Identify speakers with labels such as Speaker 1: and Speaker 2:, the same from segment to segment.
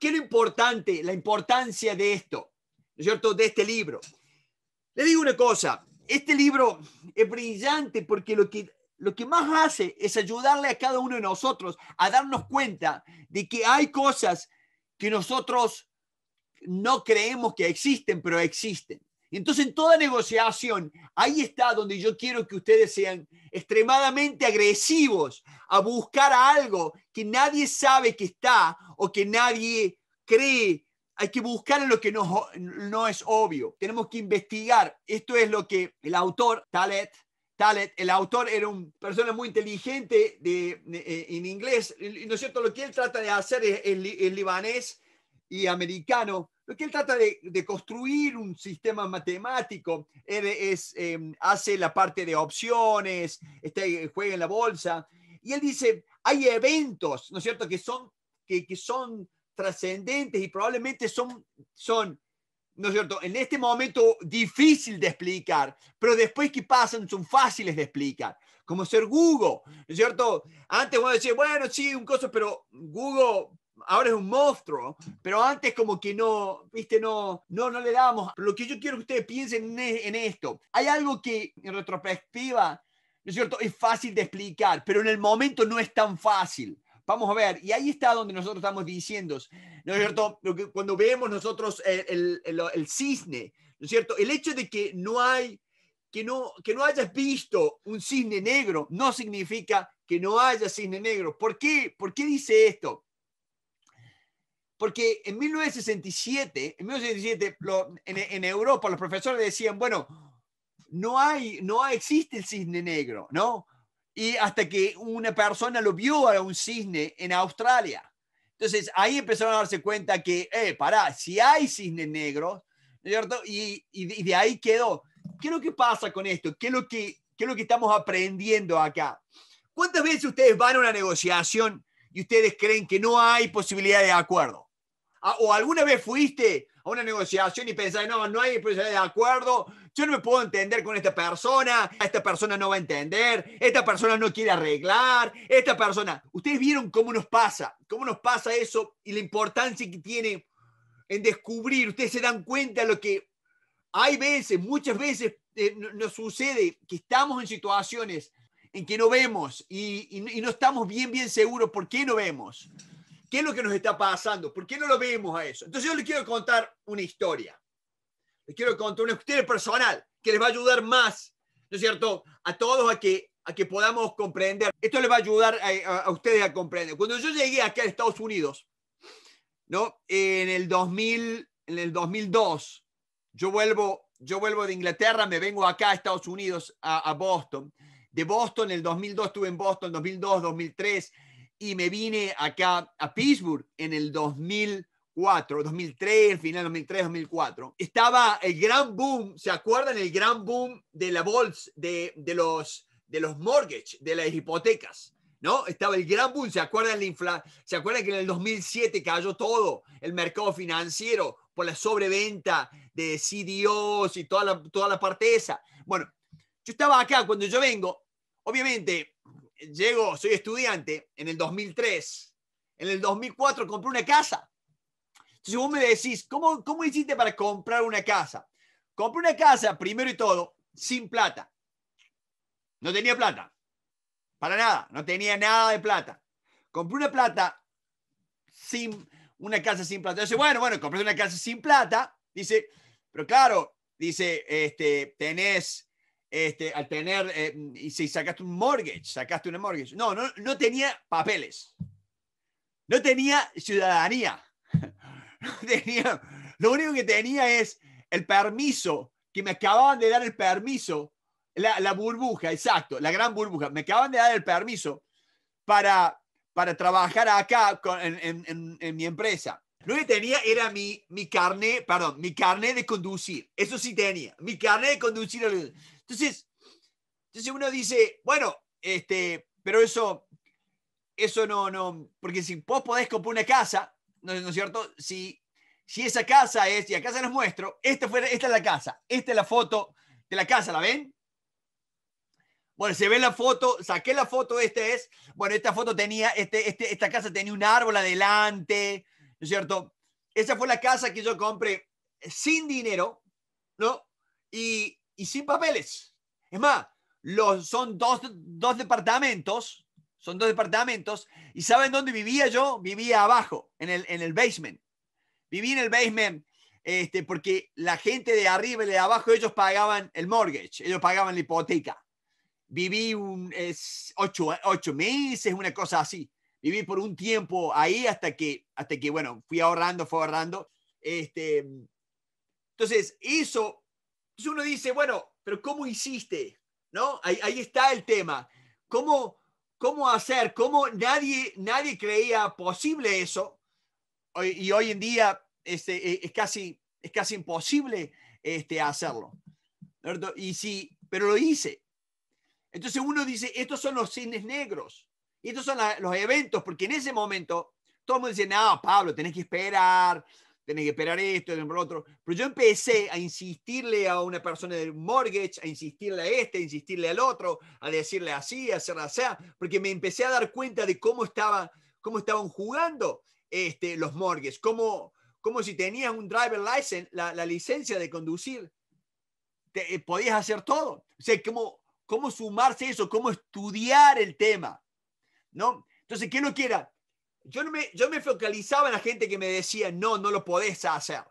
Speaker 1: ¿qué es lo importante? La importancia de esto, ¿no es cierto? De este libro. Le digo una cosa, este libro es brillante porque lo que, lo que más hace es ayudarle a cada uno de nosotros a darnos cuenta de que hay cosas que nosotros no creemos que existen, pero existen. Entonces en toda negociación, ahí está donde yo quiero que ustedes sean extremadamente agresivos a buscar algo que nadie sabe que está o que nadie cree. Hay que buscar en lo que no, no es obvio. Tenemos que investigar. Esto es lo que el autor, Talet, Talet, el autor era una persona muy inteligente de, eh, en inglés. ¿No es cierto? Lo que él trata de hacer es el libanés y americano lo que él trata de, construir un sistema matemático es, em, hace la parte de opciones, este, juega en la bolsa, y él dice, hay eventos, ¿no es cierto?, que son, que, que son trascendentes y probablemente son, son, ¿no es cierto?, en este momento difícil de explicar, pero después que pasan son fáciles de explicar como ser Google, ¿no es cierto? Antes uno decía, bueno, sí, un coso, pero Google ahora es un monstruo, pero antes como que no, viste, no, no, no le dábamos. Lo que yo quiero que ustedes piensen en, esto, hay algo que en retrospectiva, ¿no es cierto? Es fácil de explicar, pero en el momento no es tan fácil. Vamos a ver, y ahí está donde nosotros estamos diciendo, ¿no es cierto? Cuando vemos nosotros el, el, el, cisne, ¿no es cierto? El hecho de que no hay, que no, que no hayas visto un cisne negro, no significa que no haya cisne negro. ¿Por qué? ¿Por qué dice esto? Porque en 1967, en 1967 en, Europa los profesores decían, bueno, no hay, no existe el cisne negro, ¿no? Y hasta que una persona lo vio a un cisne en Australia. Entonces ahí empezaron a darse cuenta que, eh, pará, si hay cisne negro, ¿cierto? Y, y, de ahí quedó. ¿Qué es lo que pasa con esto? ¿Qué es lo que, qué es lo que estamos aprendiendo acá? ¿Cuántas veces ustedes van a una negociación y ustedes creen que no hay posibilidad de acuerdo? Ah, ¿O alguna vez fuiste a una negociación y pensaste, no, no hay de acuerdo, yo no me puedo entender con esta persona, esta persona no va a entender, esta persona no quiere arreglar, esta persona. Ustedes vieron cómo nos pasa, cómo nos pasa eso y la importancia que tiene en descubrir. Ustedes se dan cuenta de lo que hay veces, muchas veces eh, nos sucede que estamos en situaciones en que no vemos y no estamos bien, bien seguros por qué no vemos. ¿Qué es lo que nos está pasando? ¿Por qué no lo vemos a eso? Entonces yo les quiero contar una historia. Les quiero contar una historia personal que les va a ayudar más, ¿no es cierto?, a todos a que, a que podamos comprender. Esto les va a ayudar a, ustedes a comprender. Cuando yo llegué acá a Estados Unidos, ¿no? En el 2000, en el 2002, yo vuelvo, yo vuelvo de Inglaterra, me vengo acá a Estados Unidos, a, a Boston. De Boston, en el 2002 estuve en Boston, 2002, 2003 y me vine acá a Pittsburgh en el 2004, 2003, final 2003, 2004. Estaba el gran boom, ¿se acuerdan el gran boom de la bolsa, de, de, los, de los mortgage, de las hipotecas? ¿No? Estaba el gran boom, ¿se acuerdan, la infla ¿se acuerdan que en el 2007 cayó todo el mercado financiero por la sobreventa de CDOs y toda la, toda la parte esa? Bueno, yo estaba acá cuando yo vengo, obviamente llego, soy estudiante en el 2003, en el 2004 compré una casa. Entonces vos me decís, ¿cómo, ¿cómo hiciste para comprar una casa? Compré una casa, primero y todo, sin plata. No tenía plata. Para nada, no tenía nada de plata. Compré una plata sin una casa sin plata. Entonces, bueno, bueno, compré una casa sin plata. Dice, pero claro, dice, este, tenés este, al tener, eh, y si sacaste un mortgage, sacaste una mortgage. No, no, no tenía papeles. No tenía ciudadanía. No tenía, lo único que tenía es el permiso, que me acababan de dar el permiso, la, la burbuja, exacto, la gran burbuja. Me acaban de dar el permiso para, para trabajar acá con, en, en, en, mi empresa. Lo que tenía era mi, mi carnet, perdón, mi carnet de conducir. Eso sí tenía. Mi carnet de conducir. Entonces, entonces uno dice, bueno, este, pero eso, eso no, no, porque si vos podés comprar una casa, ¿no, es cierto? Si, si esa casa es, y acá se los muestro, esta, fue, esta es la casa, esta es la foto de la casa, ¿la ven? Bueno, se ve la foto, saqué la foto, esta es, bueno, esta foto tenía, este, este, esta casa tenía un árbol adelante, es cierto? Esa fue la casa que yo compré sin dinero, ¿no? Y, sin papeles. Es más, los, son dos, dos departamentos, son dos departamentos, y ¿saben dónde vivía yo? Vivía abajo, en el, en el basement. Viví en el basement este, porque la gente de arriba y de abajo, ellos pagaban el mortgage, ellos pagaban la hipoteca. Viví un, es, ocho, ocho meses, una cosa así. Viví por un tiempo ahí hasta que, hasta que bueno, fui ahorrando, fui ahorrando. Este, entonces, eso, entonces uno dice, bueno, pero ¿cómo hiciste? ¿No? Ahí, está el tema. ¿Cómo, cómo hacer? ¿Cómo nadie, nadie creía posible eso? Y hoy en día este, es, casi, es casi imposible este, hacerlo. Y sí, pero lo hice. Entonces uno dice, estos son los cines negros. Y estos son los eventos, porque en ese momento todo el mundo dice, no, Pablo, tenés que esperar, tenés que esperar esto, tenés lo otro. Pero yo empecé a insistirle a una persona del mortgage, a insistirle a este, a insistirle al otro, a decirle así, a hacer así, porque me empecé a dar cuenta de cómo, estaba, cómo estaban jugando este, los mortgages, cómo, como si tenías un driver license, la, licencia de conducir, te, eh, podías hacer todo. O sea, cómo, cómo sumarse eso, cómo estudiar el tema, ¿no? Entonces, ¿qué lo quiera? Yo, no me, yo me focalizaba en la gente que me decía, no, no lo podés hacer.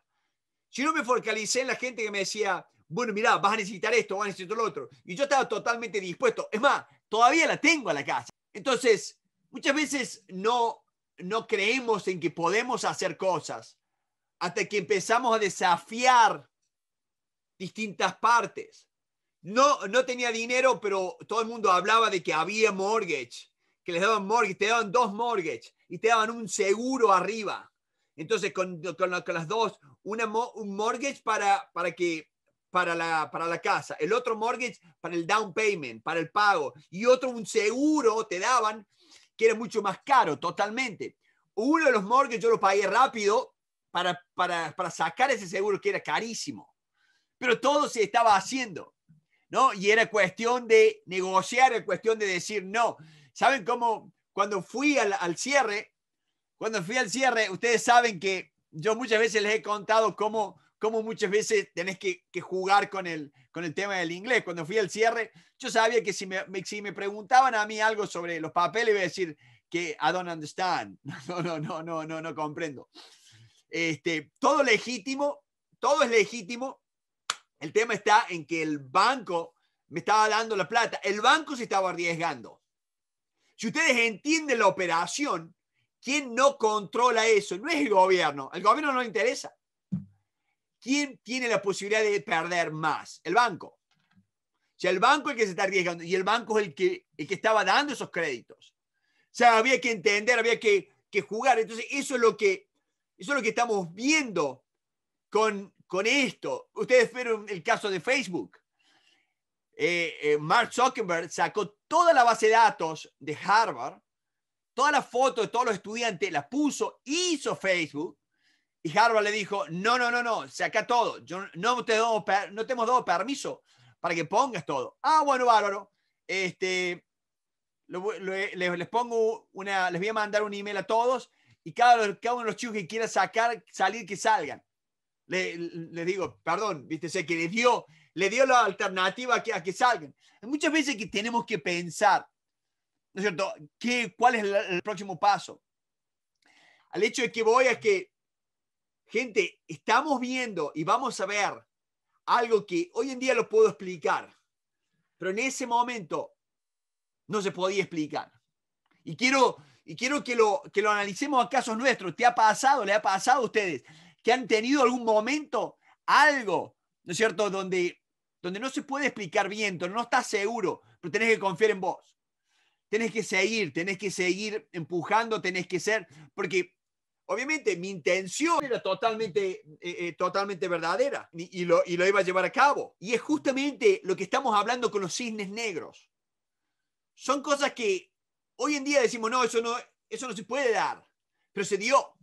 Speaker 1: Yo no me focalicé en la gente que me decía, bueno, mira, vas a necesitar esto, vas a necesitar lo otro. Y yo estaba totalmente dispuesto. Es más, todavía la tengo a la casa. Entonces, muchas veces no, no creemos en que podemos hacer cosas hasta que empezamos a desafiar distintas partes. No, no tenía dinero, pero todo el mundo hablaba de que había mortgage, que les daban mortgage, te daban dos mortgage y te daban un seguro arriba. Entonces, con, con, las dos, una, un mortgage para, para, que, para, la, para la casa, el otro mortgage para el down payment, para el pago, y otro un seguro te daban que era mucho más caro totalmente. Uno de los mortgages yo lo pagué rápido para, para, para sacar ese seguro que era carísimo. Pero todo se estaba haciendo, ¿no? Y era cuestión de negociar, era cuestión de decir no. ¿Saben cómo? Cuando fui al, al cierre, cuando fui al cierre, ustedes saben que yo muchas veces les he contado cómo, cómo muchas veces tenés que, que, jugar con el, con el tema del inglés. Cuando fui al cierre, yo sabía que si me, si me preguntaban a mí algo sobre los papeles, iba a decir que I don't understand. No, no, no, no, no, no comprendo. Este, todo legítimo, todo es legítimo. El tema está en que el banco me estaba dando la plata. El banco se estaba arriesgando. Si ustedes entienden la operación, ¿quién no controla eso? No es el gobierno. Al gobierno no le interesa. ¿Quién tiene la posibilidad de perder más? El banco. Sea, el banco es el que se está arriesgando y el banco es el que, el que estaba dando esos créditos. O sea, había que entender, había que, que jugar. Entonces, eso es lo que eso es lo que estamos viendo con, con esto. Ustedes vieron el caso de Facebook. Eh, eh, Mark Zuckerberg sacó toda la base de datos de Harvard, todas las fotos de todos los estudiantes, la puso, hizo Facebook, y Harvard le dijo, no, no, no, no, saca todo, yo no te, doy, no te hemos dado permiso para que pongas todo. Ah, bueno, bárbaro. Este, les, pongo una, les voy a mandar un email a todos y cada, uno de los chicos que quiera sacar, salir, que salgan. Les digo, perdón, viste, que le dio, le dio la alternativa a que, a que salgan. Muchas veces que tenemos que pensar, ¿no es cierto? ¿Qué, ¿Cuál es el, próximo paso? Al hecho de que voy a que, gente, estamos viendo y vamos a ver algo que hoy en día lo puedo explicar, pero en ese momento no se podía explicar. Y quiero y quiero que lo, que lo analicemos a casos nuestros. ¿Te ha pasado, le ha pasado a ustedes que han tenido algún momento, algo, ¿no es cierto?, donde, donde no se puede explicar bien, donde no estás seguro, pero tenés que confiar en vos. Tenés que seguir, tenés que seguir empujando, tenés que ser, porque obviamente mi intención era totalmente, eh, eh, totalmente verdadera y, lo, y lo iba a llevar a cabo. Y es justamente lo que estamos hablando con los cisnes negros. Son cosas que Hoy en día decimos, no, eso no, eso no se puede dar, pero se dio.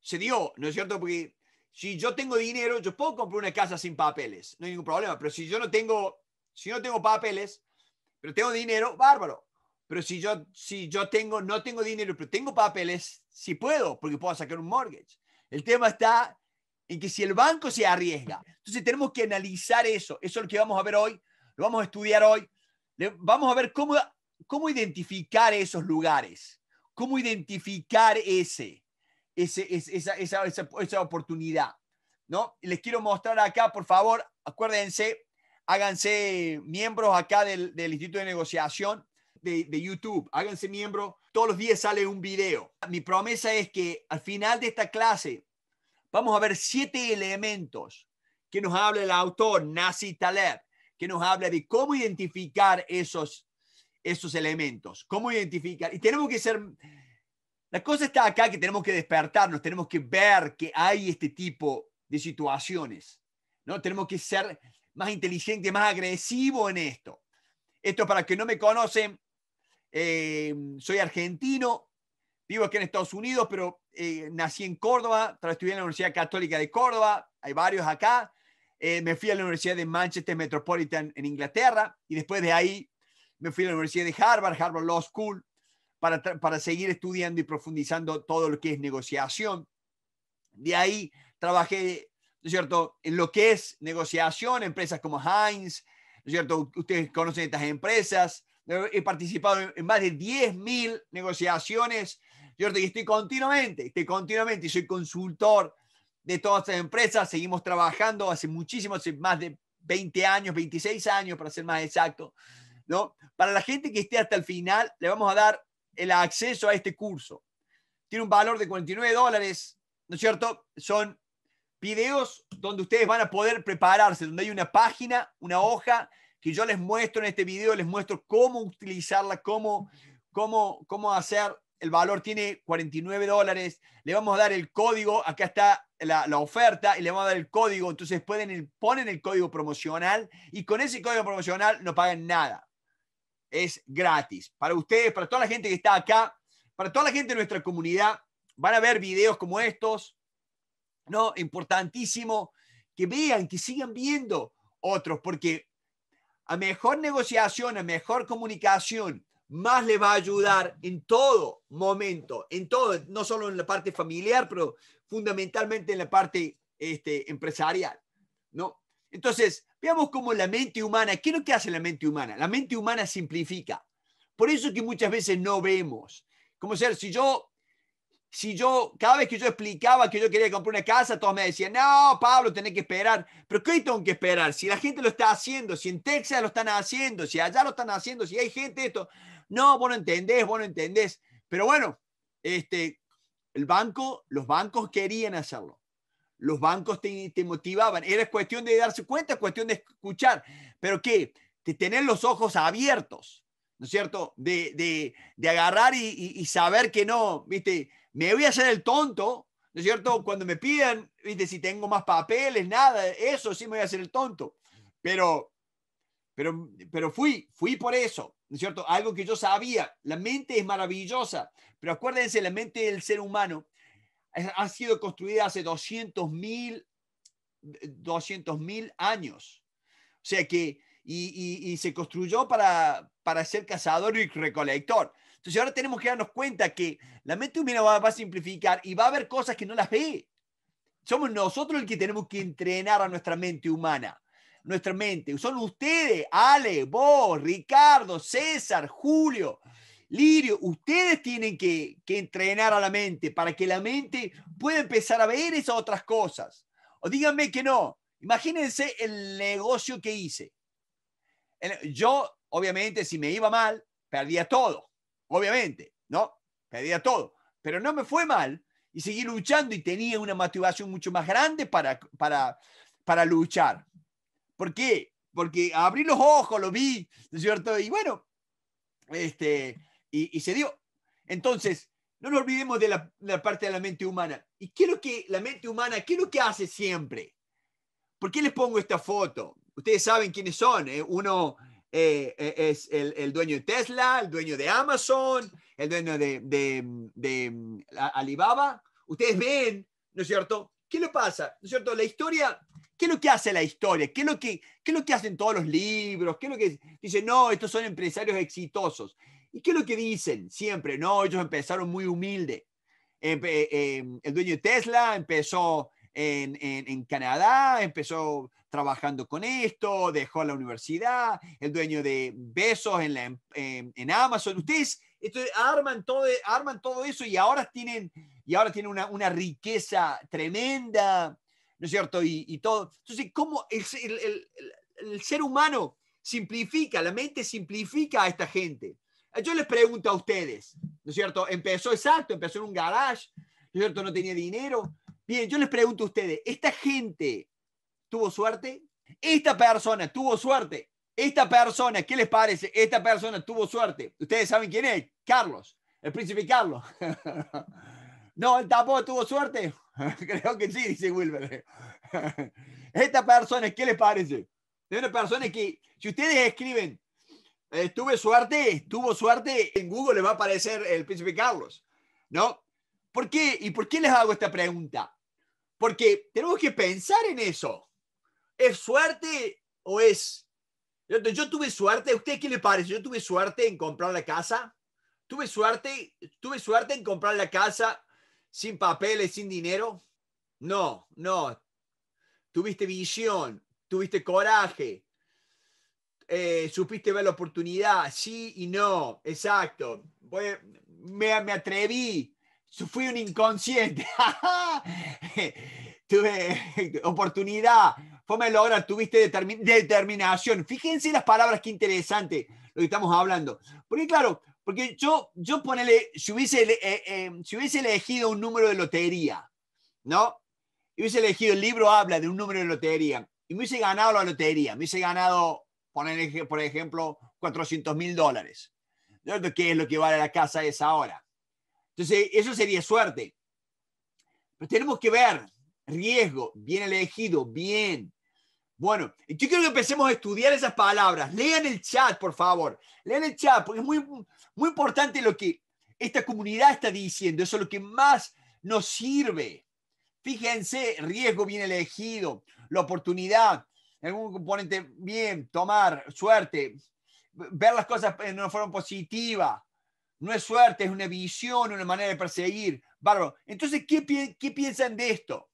Speaker 1: Se dio, ¿no es cierto? Porque si yo tengo dinero, yo puedo comprar una casa sin papeles, no hay ningún problema, pero si yo no tengo, si no tengo papeles, pero tengo dinero, bárbaro. Pero si yo, si yo tengo, no tengo dinero, pero tengo papeles, Sí puedo, porque puedo sacar un mortgage. El tema está en que si el banco se arriesga, entonces tenemos que analizar eso. Eso es lo que vamos a ver hoy, lo vamos a estudiar hoy. Vamos a ver cómo, cómo identificar esos lugares, cómo identificar ese, ese, esa, esa, esa, oportunidad. ¿no? Les quiero mostrar acá, por favor, acuérdense, háganse miembros acá del, del Instituto de Negociación de, de, YouTube, háganse miembros, todos los días sale un video. Mi promesa es que al final de esta clase vamos a ver siete elementos que nos habla el autor Nasi Taleb, que nos habla de cómo identificar esos, esos elementos, cómo identificar. Y tenemos que ser, la cosa está acá que tenemos que despertarnos, tenemos que ver que hay este tipo de situaciones, ¿no? Tenemos que ser más inteligente, más agresivo en esto. Esto para que no me conocen, eh, soy argentino, vivo aquí en Estados Unidos, pero eh, nací en Córdoba, estudié en la Universidad Católica de Córdoba, hay varios acá. Eh, me fui a la Universidad de Manchester Metropolitan en Inglaterra y después de ahí me fui a la Universidad de Harvard, Harvard Law School, para, para seguir estudiando y profundizando todo lo que es negociación. De ahí trabajé, ¿no es cierto?, en lo que es negociación, empresas como Heinz, ¿no es cierto? Ustedes conocen estas empresas. He participado en más de 10.000 negociaciones yo estoy continuamente, estoy continuamente, soy consultor de todas estas empresas, seguimos trabajando hace muchísimos, hace más de 20 años, 26 años para ser más exacto, ¿no? Para la gente que esté hasta el final, le vamos a dar el acceso a este curso. Tiene un valor de 49 dólares, ¿no es cierto? Son videos donde ustedes van a poder prepararse, donde hay una página, una hoja, que yo les muestro en este video, les muestro cómo utilizarla, cómo, cómo, cómo hacer el valor tiene 49 dólares, le vamos a dar el código, acá está la, oferta y le vamos a dar el código, entonces pueden ponen el código promocional y con ese código promocional no pagan nada. Es gratis. Para ustedes, para toda la gente que está acá, para toda la gente de nuestra comunidad, van a ver videos como estos, ¿no? Importantísimo que vean, que sigan viendo otros, porque a mejor negociación, a mejor comunicación, más le va a ayudar en todo momento, en todo, no solo en la parte familiar, pero fundamentalmente en la parte este, empresarial, ¿no? Entonces, veamos cómo la mente humana, ¿qué es lo que hace la mente humana? La mente humana simplifica. Por eso que muchas veces no vemos. Como ser, si yo, si yo, cada vez que yo explicaba que yo quería comprar una casa, todos me decían, no, Pablo, tenés que esperar. Pero ¿qué tengo que esperar? Si la gente lo está haciendo, si en Texas lo están haciendo, si allá lo están haciendo, si hay gente esto, no, vos no entendés, vos no entendés. Pero bueno, este, el banco, los bancos querían hacerlo. Los bancos te, motivaban. Era cuestión de darse cuenta, cuestión de escuchar. Pero ¿qué? De tener los ojos abiertos, ¿no es cierto? De, agarrar y, saber que no, ¿viste? Me voy a hacer el tonto, ¿no es cierto? Cuando me pidan, ¿viste? Si tengo más papeles, nada, eso sí me voy a hacer el tonto. Pero, pero, pero fui, fui por eso. ¿no es cierto? Algo que yo sabía. La mente es maravillosa, pero acuérdense, la mente del ser humano ha sido construida hace 200 mil 200 mil años. O sea que, y, se construyó para, para ser cazador y recolector. Entonces ahora tenemos que darnos cuenta que la mente humana va, va, a simplificar y va a haber cosas que no las ve. Somos nosotros el que tenemos que entrenar a nuestra mente humana nuestra mente. Son ustedes, Ale, vos, Ricardo, César, Julio, Lirio. Ustedes tienen que, entrenar a la mente para que la mente pueda empezar a ver esas otras cosas. O díganme que no. Imagínense el negocio que hice. Yo, obviamente, si me iba mal, perdía todo. Obviamente, ¿no? Perdía todo. Pero no me fue mal y seguí luchando y tenía una motivación mucho más grande para, para, para luchar. ¿Por qué? Porque abrí los ojos, lo vi, ¿no es cierto? Y bueno, este, y, se dio. Entonces, no nos olvidemos de la, parte de la mente humana. ¿Y qué es lo que la mente humana, qué es lo que hace siempre? ¿Por qué les pongo esta foto? Ustedes saben quiénes son. ¿eh? Uno eh, eh, es el, dueño de Tesla, el dueño de Amazon, el dueño de, de, de Alibaba. Ustedes ven, ¿no es cierto? ¿Qué le pasa? ¿No es cierto? La historia ¿Qué es lo que hace la historia? ¿Qué es lo que, qué es lo que hacen todos los libros? ¿Qué es lo que dicen? No, estos son empresarios exitosos. ¿Y qué es lo que dicen siempre? No, ellos empezaron muy humilde. em, el dueño de Tesla empezó en, en, Canadá, empezó trabajando con esto, dejó la universidad, el dueño de Besos en, la, en, en Amazon. Ustedes esto, arman, todo, arman todo eso y ahora tienen, y ahora tienen una, una riqueza tremenda, ¿no es cierto? Y, y todo. Entonces, ¿cómo el, el, el, ser humano simplifica, la mente simplifica a esta gente? Yo les pregunto a ustedes, ¿no es cierto? Empezó exacto, empezó en un garage, ¿no es cierto? No tenía dinero. Bien, yo les pregunto a ustedes, ¿esta gente tuvo suerte? ¿Esta persona tuvo suerte? Esta persona, ¿qué les parece? Esta persona tuvo suerte. Ustedes saben quién es, Carlos, el príncipe Carlos. no, él tampoco tuvo suerte. Creo que sí, dice Wilber. Esta persona, ¿qué les parece? Es una persona que, si ustedes escriben, tuve suerte, tuvo suerte, en Google le va a aparecer el príncipe Carlos, ¿no? ¿Por qué? ¿Y por qué les hago esta pregunta? Porque tenemos que pensar en eso. ¿Es suerte o es yo, tuve suerte, ¿a usted qué le parece? Yo tuve suerte en comprar la casa. Tuve suerte, tuve suerte en comprar la casa sin papeles, sin dinero. No, no. Tuviste visión, tuviste coraje, eh, supiste ver la oportunidad, sí y no, exacto. me, me atreví, fui un inconsciente. Tuve oportunidad, fue lograr, tuviste determinación. Fíjense las palabras, qué interesante lo que estamos hablando. Porque claro, porque yo, yo ponele, si hubiese, eh, eh, si hubiese elegido un número de lotería, ¿no? Y hubiese elegido, el libro habla de un número de lotería, y me hubiese ganado la lotería, me hubiese ganado, poner, por ejemplo, 400 mil dólares. ¿Qué es lo que vale la casa esa hora? Entonces, eso sería suerte. Pero tenemos que ver riesgo, bien elegido, bien. Bueno, yo quiero que empecemos a estudiar esas palabras. Lean el chat, por favor. Lean el chat, porque es muy, muy importante lo que esta comunidad está diciendo. Eso es lo que más nos sirve. Fíjense, riesgo bien elegido, la oportunidad, algún componente bien, tomar, suerte, ver las cosas en una forma positiva. No es suerte, es una visión, una manera de perseguir. Bárbaro. Entonces, ¿qué, qué piensan de esto?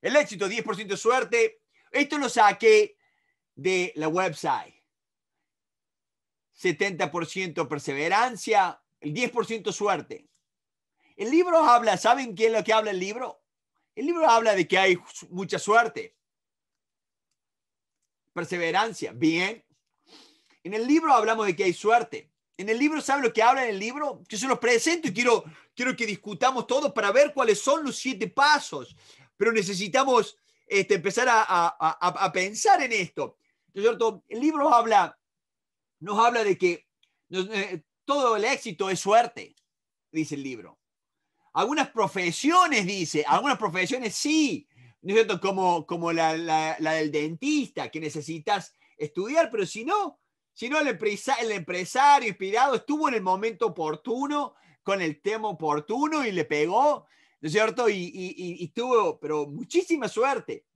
Speaker 1: El éxito, 10% de suerte. Esto lo saqué de la website. 70% perseverancia, el 10% suerte. El libro habla, ¿saben qué es lo que habla el libro? El libro habla de que hay mucha suerte. Perseverancia, bien. En el libro hablamos de que hay suerte. En el libro, ¿saben lo que habla en el libro? Yo se los presento y quiero, quiero que discutamos todo para ver cuáles son los siete pasos pero necesitamos este, empezar a, pensar en esto. cierto? El libro habla, nos habla de que eh, todo el éxito es suerte, dice el libro. Algunas profesiones, dice, algunas profesiones sí, ¿no es cierto? Como, como la, del dentista, que necesitas estudiar, pero si no, si no el, el empresario inspirado estuvo en el momento oportuno, con el tema oportuno y le pegó, ¿no es cierto? Y, tuvo, pero muchísima suerte,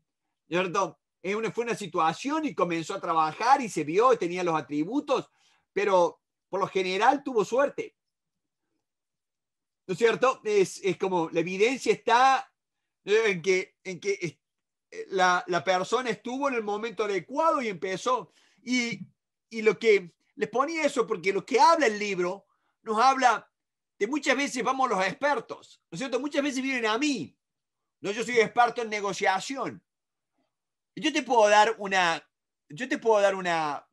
Speaker 1: ¿no es cierto? Una, fue una situación y comenzó a trabajar y se vio, tenía los atributos, pero por lo general tuvo suerte. ¿No es cierto? Es, como la evidencia está en que, en que la, la, persona estuvo en el momento adecuado y empezó. Y, y lo que les ponía eso, porque lo que habla el libro nos habla de muchas veces vamos los expertos, ¿no es cierto? Muchas veces vienen a mí. No, yo soy experto en negociación. Yo te puedo dar una, yo te puedo dar una,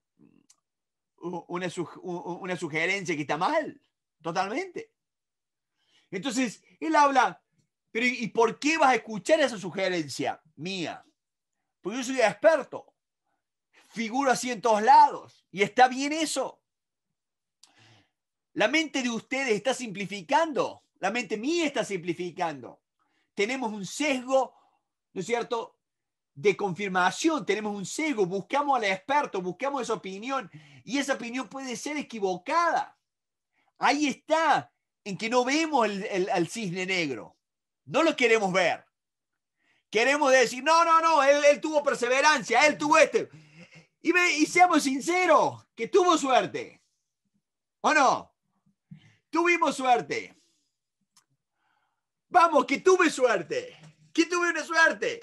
Speaker 1: una, una sugerencia que está mal, totalmente. Entonces, él habla, pero ¿y por qué vas a escuchar esa sugerencia mía? Porque yo soy experto. Figuro así en todos lados. Y está bien eso. La mente de ustedes está simplificando, la mente mía está simplificando. Tenemos un sesgo, ¿no es cierto?, de confirmación, tenemos un sesgo, buscamos al experto, buscamos esa opinión y esa opinión puede ser equivocada. Ahí está, en que no vemos el, cisne negro, no lo queremos ver. Queremos decir, no, no, no, él, tuvo perseverancia, él tuvo este. Y, y seamos sinceros, que tuvo suerte. ¿O no? Tuvimos suerte. Vamos, que tuve suerte. Que tuve una suerte.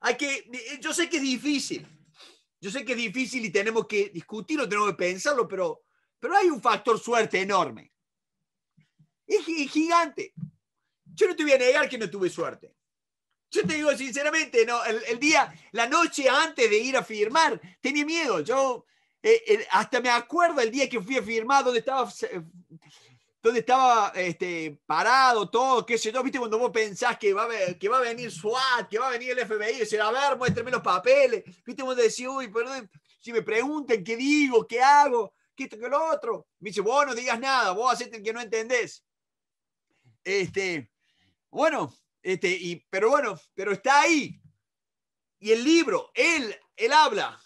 Speaker 1: Hay que, yo sé que es difícil. Yo sé que es difícil y tenemos que discutirlo, tenemos que pensarlo, pero, pero hay un factor suerte enorme. Es gigante. Yo no te voy a negar que no tuve suerte. Yo te digo sinceramente, no, el, día, la noche antes de ir a firmar, tenía miedo. Yo eh, hasta me acuerdo el día que fui a firmar, donde estaba, donde estaba este, parado, todo, qué sé yo, viste, cuando vos pensás que va, a, venir SWAT, que va a venir el FBI, y decir, a ver, muéstrame los papeles, viste, vos decís, uy, perdón, si me preguntan qué digo, qué hago, qué esto, qué lo otro, me dice, vos no digas nada, vos hacete que no entendés. Este, bueno, este, y, pero bueno, pero está ahí. Y el libro, él, él habla.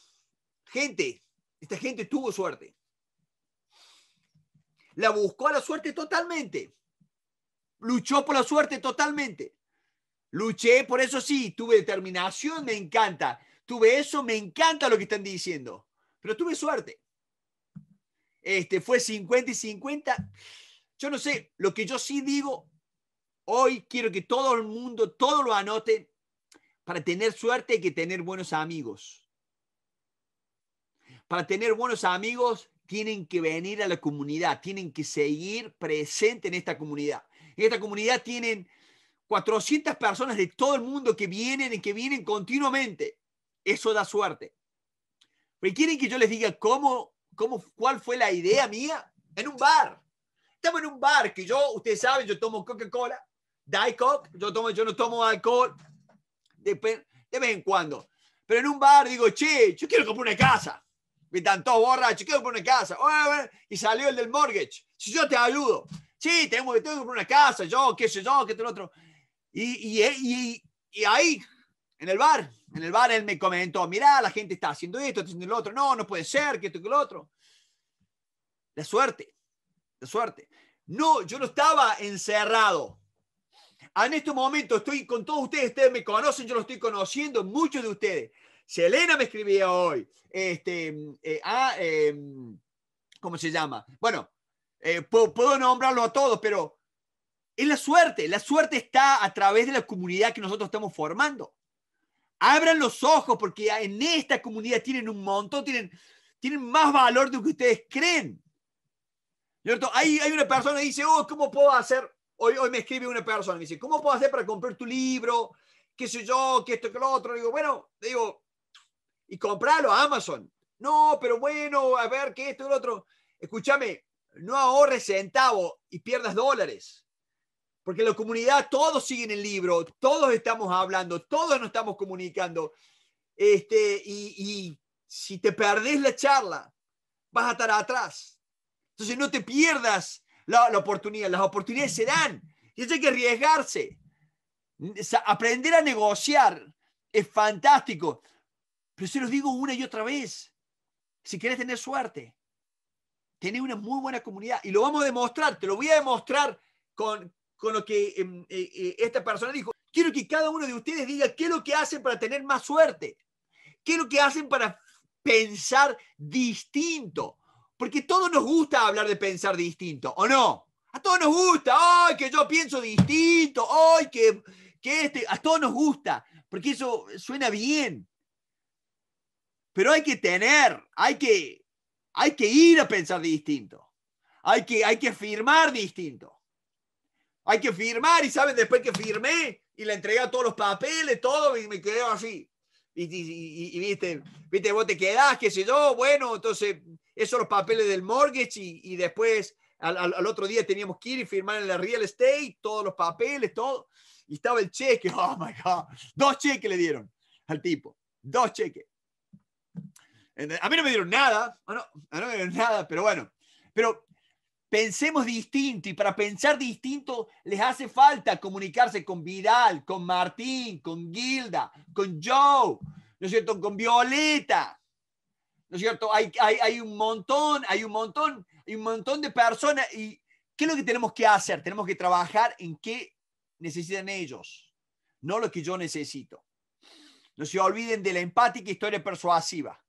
Speaker 1: Gente, esta gente tuvo suerte. La buscó a la suerte totalmente. Luchó por la suerte totalmente. Luché, por eso sí, tuve determinación, me encanta. Tuve eso, me encanta lo que están diciendo. Pero tuve suerte. Este fue 50 y 50. Yo no sé, lo que yo sí digo Hoy quiero que todo el mundo, todo lo anote. Para tener suerte hay que tener buenos amigos. Para tener buenos amigos tienen que venir a la comunidad, tienen que seguir presente en esta comunidad. En esta comunidad tienen 400 personas de todo el mundo que vienen y que vienen continuamente. Eso da suerte. Pero quieren que yo les diga cómo, cómo, cuál fue la idea mía en un bar. Estamos en un bar que yo, ustedes saben, yo tomo Coca-Cola Diet yo, tomo, yo no tomo alcohol de, de, vez en cuando. Pero en un bar digo, che, yo quiero comprar una casa. Me están todos borrachos, quiero comprar una casa. Y salió el del mortgage. Si yo te ayudo. Sí, tengo, tengo que comprar una casa, yo, qué sé yo, qué tal otro. Y, y, y, y, ahí, en el bar, en el bar él me comentó, mira, la gente está haciendo esto, está haciendo lo otro. No, no puede ser, que esto, que lo otro. La suerte, la suerte. No, yo no estaba encerrado en este momento estoy con todos ustedes, ustedes me conocen, yo lo estoy conociendo, muchos de ustedes. Selena me escribía hoy, este, eh, ah, em, ¿cómo se llama? Bueno, eh, puedo, nombrarlo a todos, pero es la suerte, la suerte está a través de la comunidad que nosotros estamos formando. Abran los ojos porque en esta comunidad tienen un montón, tienen, tienen más valor de lo que ustedes creen. ¿Cierto? Hay, hay una persona que dice, oh, ¿cómo puedo hacer? Hoy, hoy me escribe una persona, me dice, ¿cómo puedo hacer para comprar tu libro? ¿Qué sé yo? ¿Qué esto, qué lo otro? Digo, bueno, digo, y comprarlo a Amazon. No, pero bueno, a ver, ¿qué esto, qué lo otro? Escúchame, no ahorres centavos y pierdas dólares. Porque en la comunidad todos siguen el libro, todos estamos hablando, todos nos estamos comunicando. Este, y, y si te perdés la charla, vas a estar atrás. Entonces no te pierdas la, oportunidad. Las oportunidades se dan y hay que arriesgarse. Aprender a negociar es fantástico. Pero se los digo una y otra vez. Si quieres tener suerte, tener una muy buena comunidad. Y lo vamos a demostrar. Te lo voy a demostrar con, con lo que em, eh, eh, esta persona dijo. Quiero que cada uno de ustedes diga qué es lo que hacen para tener más suerte. ¿Qué es lo que hacen para pensar distinto? Porque todos nos gusta hablar de pensar distinto, ¿o no? A todos nos gusta, ¡ay, que yo pienso distinto! ¡ay, que, que este! A todos nos gusta, porque eso suena bien. Pero hay que tener, hay que, hay que ir a pensar distinto. Hay que, hay que firmar distinto. Hay que firmar y saben, después que firmé y le entregué todos los papeles, todo, y me quedé así. Y, y, y, viste, viste, vos te quedás, qué sé yo, bueno, entonces esos los papeles del mortgage y, después al, al, otro día teníamos que ir y firmar en la real estate, todos los papeles, todo. Y estaba el cheque, oh my God, dos cheques le dieron al tipo, dos cheques. A mí no me dieron nada, no, a mí no me dieron nada, pero bueno, pero pensemos distinto y para pensar distinto les hace falta comunicarse con Vidal, con Martín, con Gilda, con Joe, ¿no es cierto? Con Violeta, ¿no es cierto? Hay, hay, hay un montón, hay un montón, hay un montón de personas y ¿qué es lo que tenemos que hacer? Tenemos que trabajar en qué necesitan ellos, no lo que yo necesito. No se olviden de la empática historia persuasiva.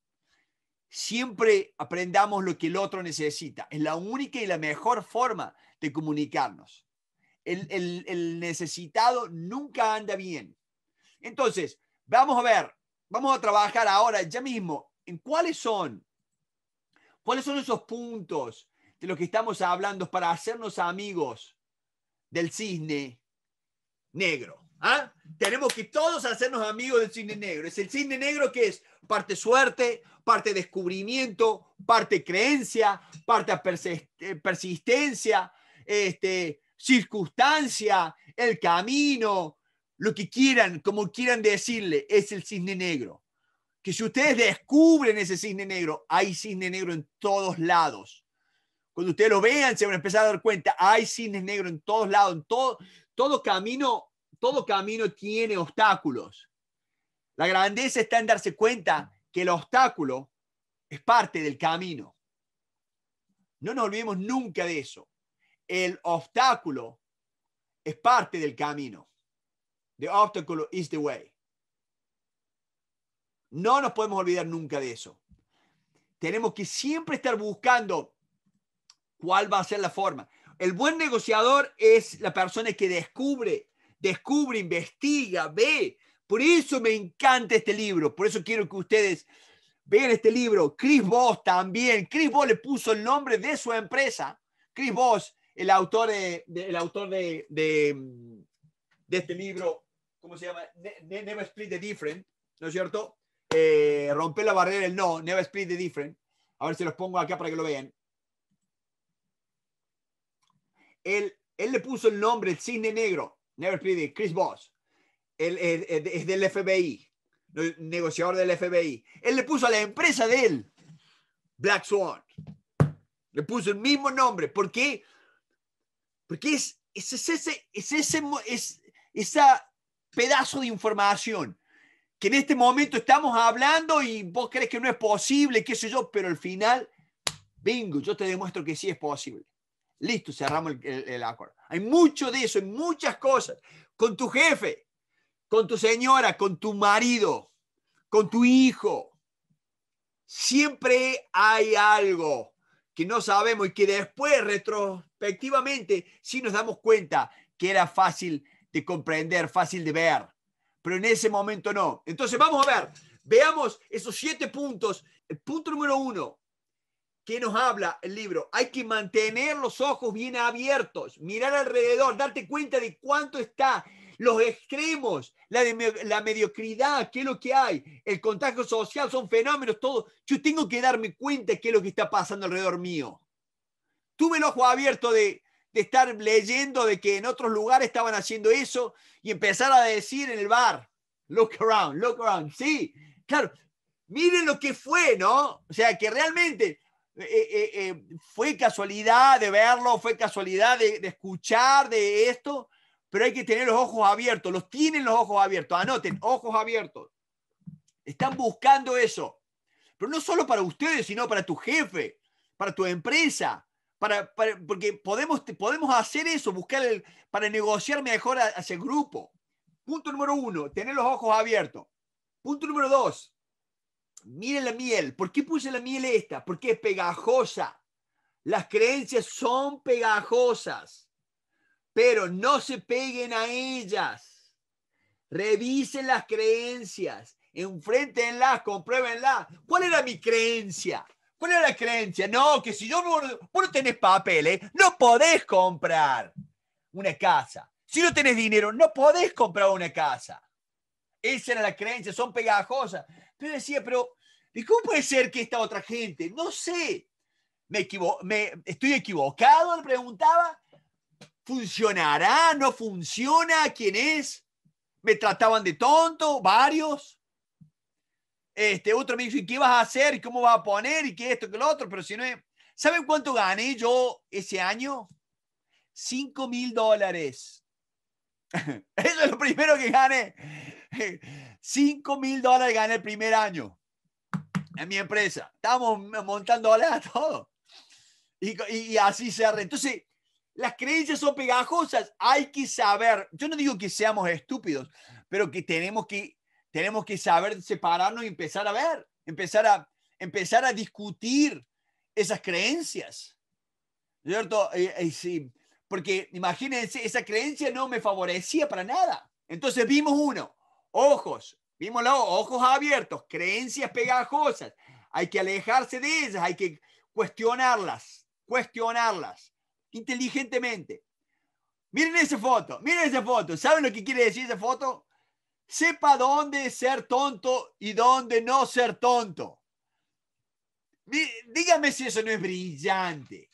Speaker 1: Siempre aprendamos lo que el otro necesita. Es la única y la mejor forma de comunicarnos. el, necesitado nunca anda bien. Entonces, vamos a ver, vamos a trabajar ahora ya mismo en cuáles son, cuáles son esos puntos de los que estamos hablando para hacernos amigos del cisne negro. ¿Ah? Tenemos que todos hacernos amigos del cisne negro. Es el cisne negro que es parte suerte, parte descubrimiento, parte creencia, parte eh, persistencia, este, circunstancia, el camino, lo que quieran, como quieran decirle, es el cisne negro. Que si ustedes descubren ese cisne negro, hay cisne negro en todos lados. Cuando ustedes lo vean, se van a empezar a dar cuenta, hay cisnes negros en todos lados, en todo, todo camino, todo camino tiene obstáculos. La grandeza está en darse cuenta que el obstáculo es parte del camino. No nos olvidemos nunca de eso el obstáculo es parte del camino. The obstacle is the way. No nos podemos olvidar nunca de eso. Tenemos que siempre estar buscando cuál va a ser la forma. El buen negociador es la persona que descubre, descubre, investiga, ve. Por eso me encanta este libro. Por eso quiero que ustedes vean este libro. Chris Voss también. Chris Voss le puso el nombre de su empresa. Chris Voss el autor, de, el autor de, de, este libro, ¿cómo se llama? Never Split the Different, ¿no es cierto? Eh, romper la barrera del no, Never Split the Different. A ver si los pongo acá para que lo vean. Él, él le puso el nombre, el cisne negro, Never the Chris Boss. Él, es del FBI, negociador del FBI. Él le puso a la empresa de él, Black Swan. Le puso el mismo nombre. ¿Por qué? Porque es, es, ese, es ese es esa pedazo de información que en este momento estamos hablando y vos crees que no es posible, qué sé yo, pero al final, bingo, yo te demuestro que sí es posible. Listo, cerramos el, el acuerdo. Hay mucho de eso, hay muchas cosas. Con tu jefe, con tu señora, con tu marido, con tu hijo. Siempre hay algo que no sabemos y que después retrospectivamente sí nos damos cuenta que era fácil de comprender, fácil de ver, pero en ese momento no. Entonces vamos a ver, veamos esos siete puntos. El punto número uno, que nos habla el libro, hay que mantener los ojos bien abiertos, mirar alrededor, darte cuenta de cuánto está los extremos, la, la mediocridad, qué es lo que hay, el contagio social, son fenómenos, todo. Yo tengo que darme cuenta de qué es lo que está pasando alrededor mío. Tuve el ojo abierto de, de estar leyendo de que en otros lugares estaban haciendo eso y empezar a decir en el bar, look around, look around. Sí, claro, miren lo que fue, ¿no? O sea, que realmente eh, eh, eh, fue casualidad de verlo, fue casualidad de, escuchar de esto, pero hay que tener los ojos abiertos, los tienen los ojos abiertos, anoten, ojos abiertos. Están buscando eso, pero no solo para ustedes, sino para tu jefe, para tu empresa, para, porque podemos, podemos hacer eso, buscar el, para negociar mejor hacia el grupo. Punto número uno, tener los ojos abiertos. Punto número dos, miren la miel. ¿Por qué puse la miel esta? Porque es pegajosa. Las creencias son pegajosas pero no se peguen a ellas. Revisen las creencias, enfréntenlas, compruébenlas. ¿Cuál era mi creencia? ¿Cuál era la creencia? No, que si yo no, vos no tenés papeles, no podés comprar una casa. Si no tenés dinero, no podés comprar una casa. Esa era la creencia, son pegajosas. Pero decía, pero ¿y cómo puede ser que esta otra gente? No sé. ¿Me, equivo me ¿Estoy equivocado? Le preguntaba. ¿Funcionará? ¿No funciona? ¿Quién es? ¿Me trataban de tonto? ¿Varios? Este, otro me dice, ¿qué vas a hacer? ¿Cómo vas a poner? ¿Y qué esto, que lo otro? Pero si no es... ¿Saben cuánto gané yo ese año? 5 mil dólares. Eso es lo primero que gané. 5 mil dólares gané el primer año en mi empresa. Estábamos montando a todo. Y, y, así se arre. Entonces, las creencias son pegajosas. Hay que saber, yo no digo que seamos estúpidos, pero que tenemos que, tenemos que saber separarnos y empezar a ver, empezar a, empezar a discutir esas creencias. ¿Cierto? Sí. porque imagínense, esa creencia no me favorecía para nada. Entonces vimos uno, ojos, vimos los ojos abiertos, creencias pegajosas. Hay que alejarse de ellas, hay que cuestionarlas, cuestionarlas inteligentemente. Miren esa foto, miren esa foto. ¿Saben lo que quiere decir esa foto? Sepa dónde ser tonto y dónde no ser tonto. Dígame si eso no es brillante.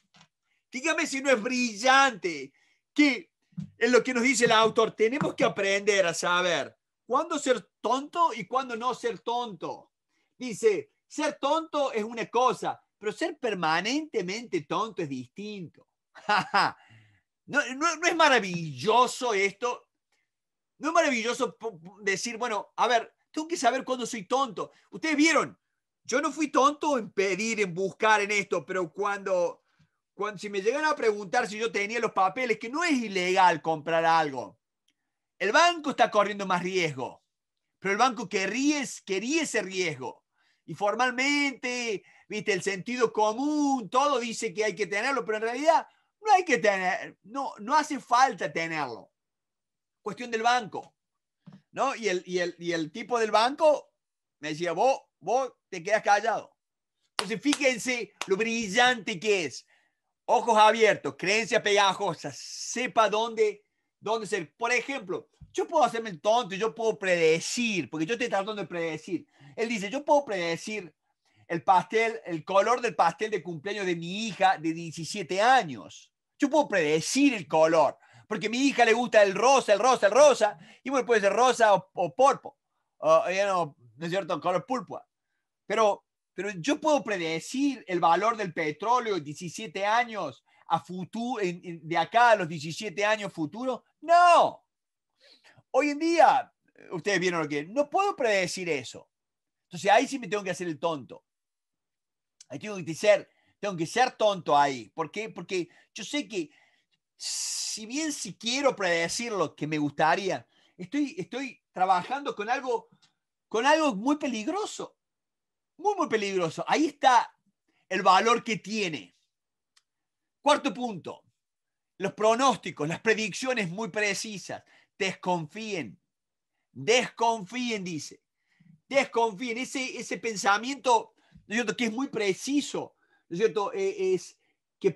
Speaker 1: Dígame si no es brillante. Que en lo que nos dice el autor, tenemos que aprender a saber cuándo ser tonto y cuándo no ser tonto. Dice, ser tonto es una cosa, pero ser permanentemente tonto es distinto. ¿No, no, es maravilloso esto? No es maravilloso decir, bueno, a ver, tengo que saber cuándo soy tonto. Ustedes vieron, yo no fui tonto en pedir, en buscar en esto, pero cuando, cuando si me llegan a preguntar si yo tenía los papeles, que no es ilegal comprar algo, el banco está corriendo más riesgo, pero el banco quería, quería ese riesgo. Y formalmente, viste, el sentido común, todo dice que hay que tenerlo, pero en realidad no hay que tener, no, no hace falta tenerlo. Cuestión del banco, ¿no? Y el, y el, y el tipo del banco me decía, vos, vos te quedas callado. Entonces, fíjense lo brillante que es. Ojos abiertos, creencias pegajosas, sepa dónde, dónde ser. Por ejemplo, yo puedo hacerme el tonto, yo puedo predecir, porque yo estoy tratando de predecir. Él dice, yo puedo predecir el pastel, el color del pastel de cumpleaños de mi hija de 17 años. Yo puedo predecir el color, porque a mi hija le gusta el rosa, el rosa, el rosa, y bueno, puede ser rosa o, o porpo, o, no, ¿no es cierto?, color púrpura. Pero, pero yo puedo predecir el valor del petróleo en 17 años a futuro, de acá a los 17 años futuros. No. Hoy en día, ustedes vieron lo que no puedo predecir eso. Entonces ahí sí me tengo que hacer el tonto. Ahí tengo que ser tengo que ser tonto ahí. ¿Por qué? Porque yo sé que si bien si quiero predecir lo que me gustaría, estoy, estoy trabajando con algo, con algo muy peligroso. Muy, muy peligroso. Ahí está el valor que tiene. Cuarto punto. Los pronósticos, las predicciones muy precisas. Desconfíen. Desconfíen, dice. Desconfíen. Ese, ese pensamiento, que es muy preciso ¿no es cierto? Eh, es que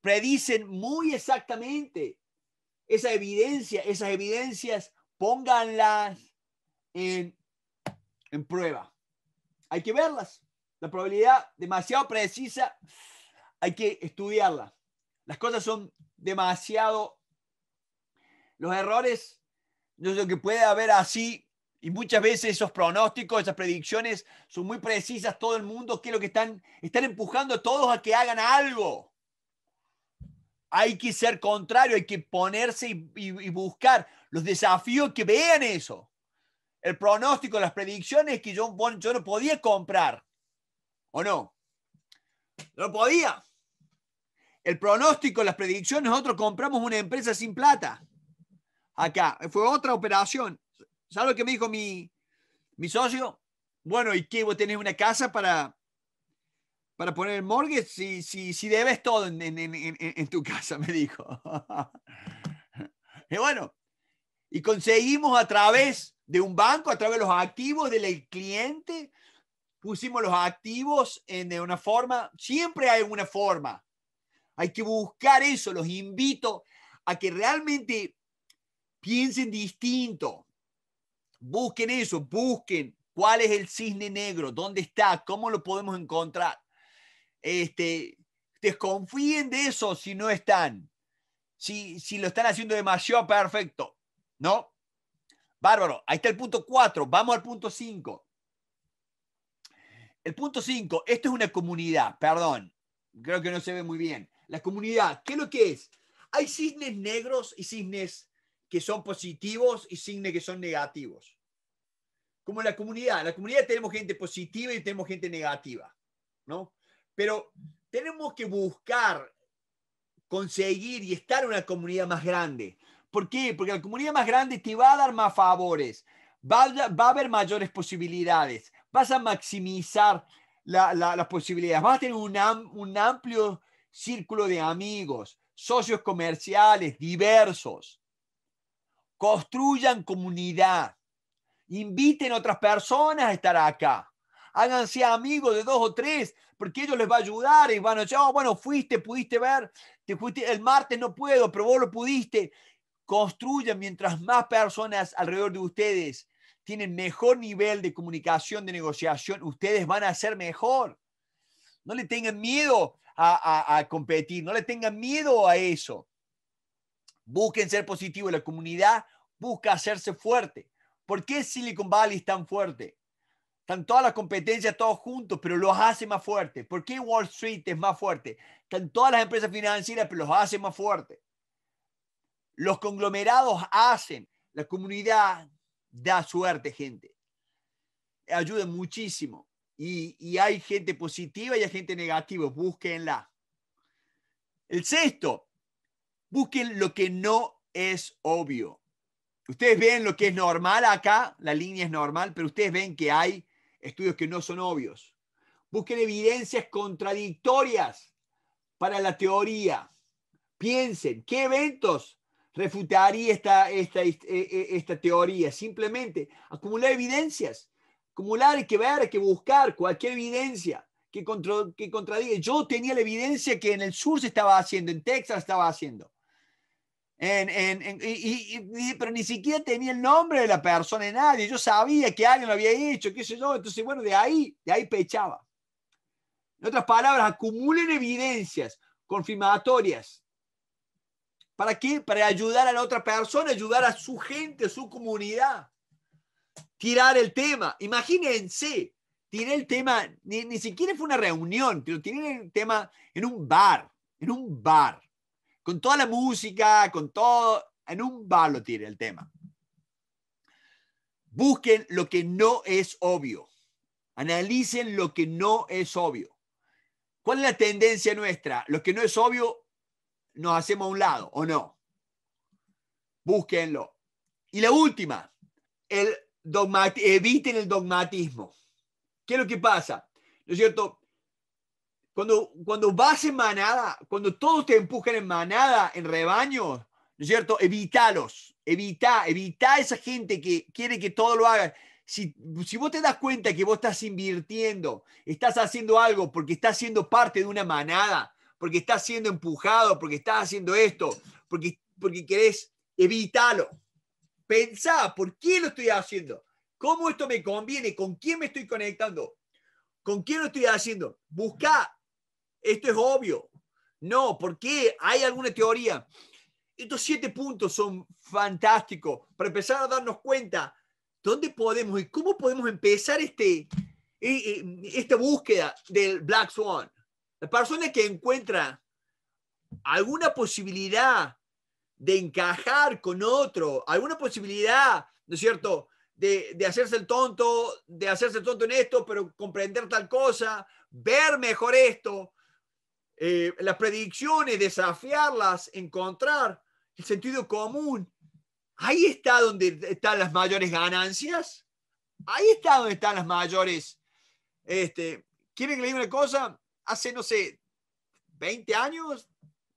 Speaker 1: predicen muy exactamente esa evidencia, esas evidencias, pónganlas en, en prueba. Hay que verlas. La probabilidad demasiado precisa, hay que estudiarla. Las cosas son demasiado... Los errores, no sé, que puede haber así y muchas veces esos pronósticos, esas predicciones son muy precisas. Todo el mundo, ¿qué es lo que están? Están empujando a todos a que hagan algo. Hay que ser contrario, hay que ponerse y, buscar los desafíos que vean eso. El pronóstico, las predicciones que yo, yo no podía comprar. ¿O no? No podía. El pronóstico, las predicciones, nosotros compramos una empresa sin plata. Acá, fue otra operación ¿Sabes lo que me dijo mi, socio? Bueno, ¿y qué? ¿Vos tenés una casa para, para poner el mortgage? Si, si, si debes todo en, tu casa, me dijo. y bueno, y conseguimos a través de un banco, a través de los activos del cliente, pusimos los activos en de una forma, siempre hay una forma. Hay que buscar eso, los invito a que realmente piensen distinto. Busquen eso, busquen cuál es el cisne negro, dónde está, cómo lo podemos encontrar. Este, desconfíen de eso si no están, si, si lo están haciendo demasiado perfecto, ¿no? Bárbaro, ahí está el punto 4, vamos al punto 5. El punto 5, esto es una comunidad, perdón, creo que no se ve muy bien. La comunidad, ¿qué es lo que es? Hay cisnes negros y cisnes que son positivos y cisnes que son negativos. Como la comunidad. La comunidad tenemos gente positiva y tenemos gente negativa, ¿no? Pero tenemos que buscar conseguir y estar en una comunidad más grande. ¿Por qué? Porque la comunidad más grande te va a dar más favores, va a, va a haber mayores posibilidades, vas a maximizar las posibilidades, vas a tener un, un amplio círculo de amigos, socios comerciales diversos. Construyan comunidad. Inviten a otras personas a estar acá. Háganse amigos de dos o tres, porque ellos les va a ayudar y van a decir, oh, bueno, fuiste, pudiste ver, te fuiste, el martes no puedo, pero vos lo pudiste. Construyan mientras más personas alrededor de ustedes tienen mejor nivel de comunicación, de negociación, ustedes van a ser mejor. No le tengan miedo a, competir, no le tengan miedo a eso. Busquen ser positivo. La comunidad busca hacerse fuerte. ¿Por qué Silicon Valley es tan fuerte? Están todas las competencias todos juntos, pero los hace más fuertes. ¿Por qué Wall Street es más fuerte? Están todas las empresas financieras, pero los hace más fuertes. Los conglomerados hacen. La comunidad da suerte, gente. Ayuda muchísimo. Y, hay gente positiva y hay gente negativa. Búsquenla. El sexto, busquen lo que no es obvio. Ustedes ven lo que es normal acá, la línea es normal, pero ustedes ven que hay estudios que no son obvios. Busquen evidencias contradictorias para la teoría. Piensen, ¿qué eventos refutaría esta, esta, esta, e, e, esta teoría? Simplemente acumular evidencias. Acumular hay que ver, hay que buscar cualquier evidencia que, que contradiga. Yo tenía la evidencia que en el sur se estaba haciendo, en Texas estaba haciendo. En, en, y, pero ni siquiera tenía el nombre de la persona de nadie. Yo sabía que alguien lo había hecho, qué sé yo. Entonces, bueno, de ahí, de ahí pechaba. En otras palabras, acumulen evidencias confirmatorias. ¿Para qué? Para ayudar a la otra persona, ayudar a su gente, a su comunidad tirar el tema. Imagínense, tiré el tema, ni, ni siquiera fue una reunión, pero tiré el tema en un bar, en un bar, con toda la música, con todo, en un bar lo tiré el tema. Busquen lo que no es obvio. Analicen lo que no es obvio. ¿Cuál es la tendencia nuestra? Lo que no es obvio, nos hacemos a un lado, ¿o no? Búsquenlo. Y la última, el eviten el dogmatismo. ¿Qué es lo que pasa? ¿No es cierto? Cuando, cuando vas en manada, cuando todos te empujan en manada, en rebaño, ¿no es cierto? Evítalos, evita, evita a esa gente que quiere que todo lo haga. Si, si vos te das cuenta que vos estás invirtiendo, estás haciendo algo porque estás siendo parte de una manada, porque estás siendo empujado, porque estás haciendo esto, porque, porque querés, evítalo. Pensá, ¿por qué lo estoy haciendo? ¿Cómo esto me conviene? ¿Con quién me estoy conectando? ¿Con quién lo estoy haciendo? Busca. Esto es obvio. No, ¿por qué? ¿Hay alguna teoría? Estos siete puntos son fantásticos para empezar a darnos cuenta dónde podemos y cómo podemos empezar este, eh, eh, esta búsqueda del Black Swan. La persona que encuentra alguna posibilidad de encajar con otro, alguna posibilidad, ¿no es cierto?, de, hacerse el tonto, de hacerse el tonto en esto, pero comprender tal cosa, ver mejor esto, eh, las predicciones, desafiarlas, encontrar el sentido común. Ahí está donde están las mayores ganancias. Ahí está donde están las mayores. Este, ¿Quieren que una cosa? Hace, no sé, 20 años,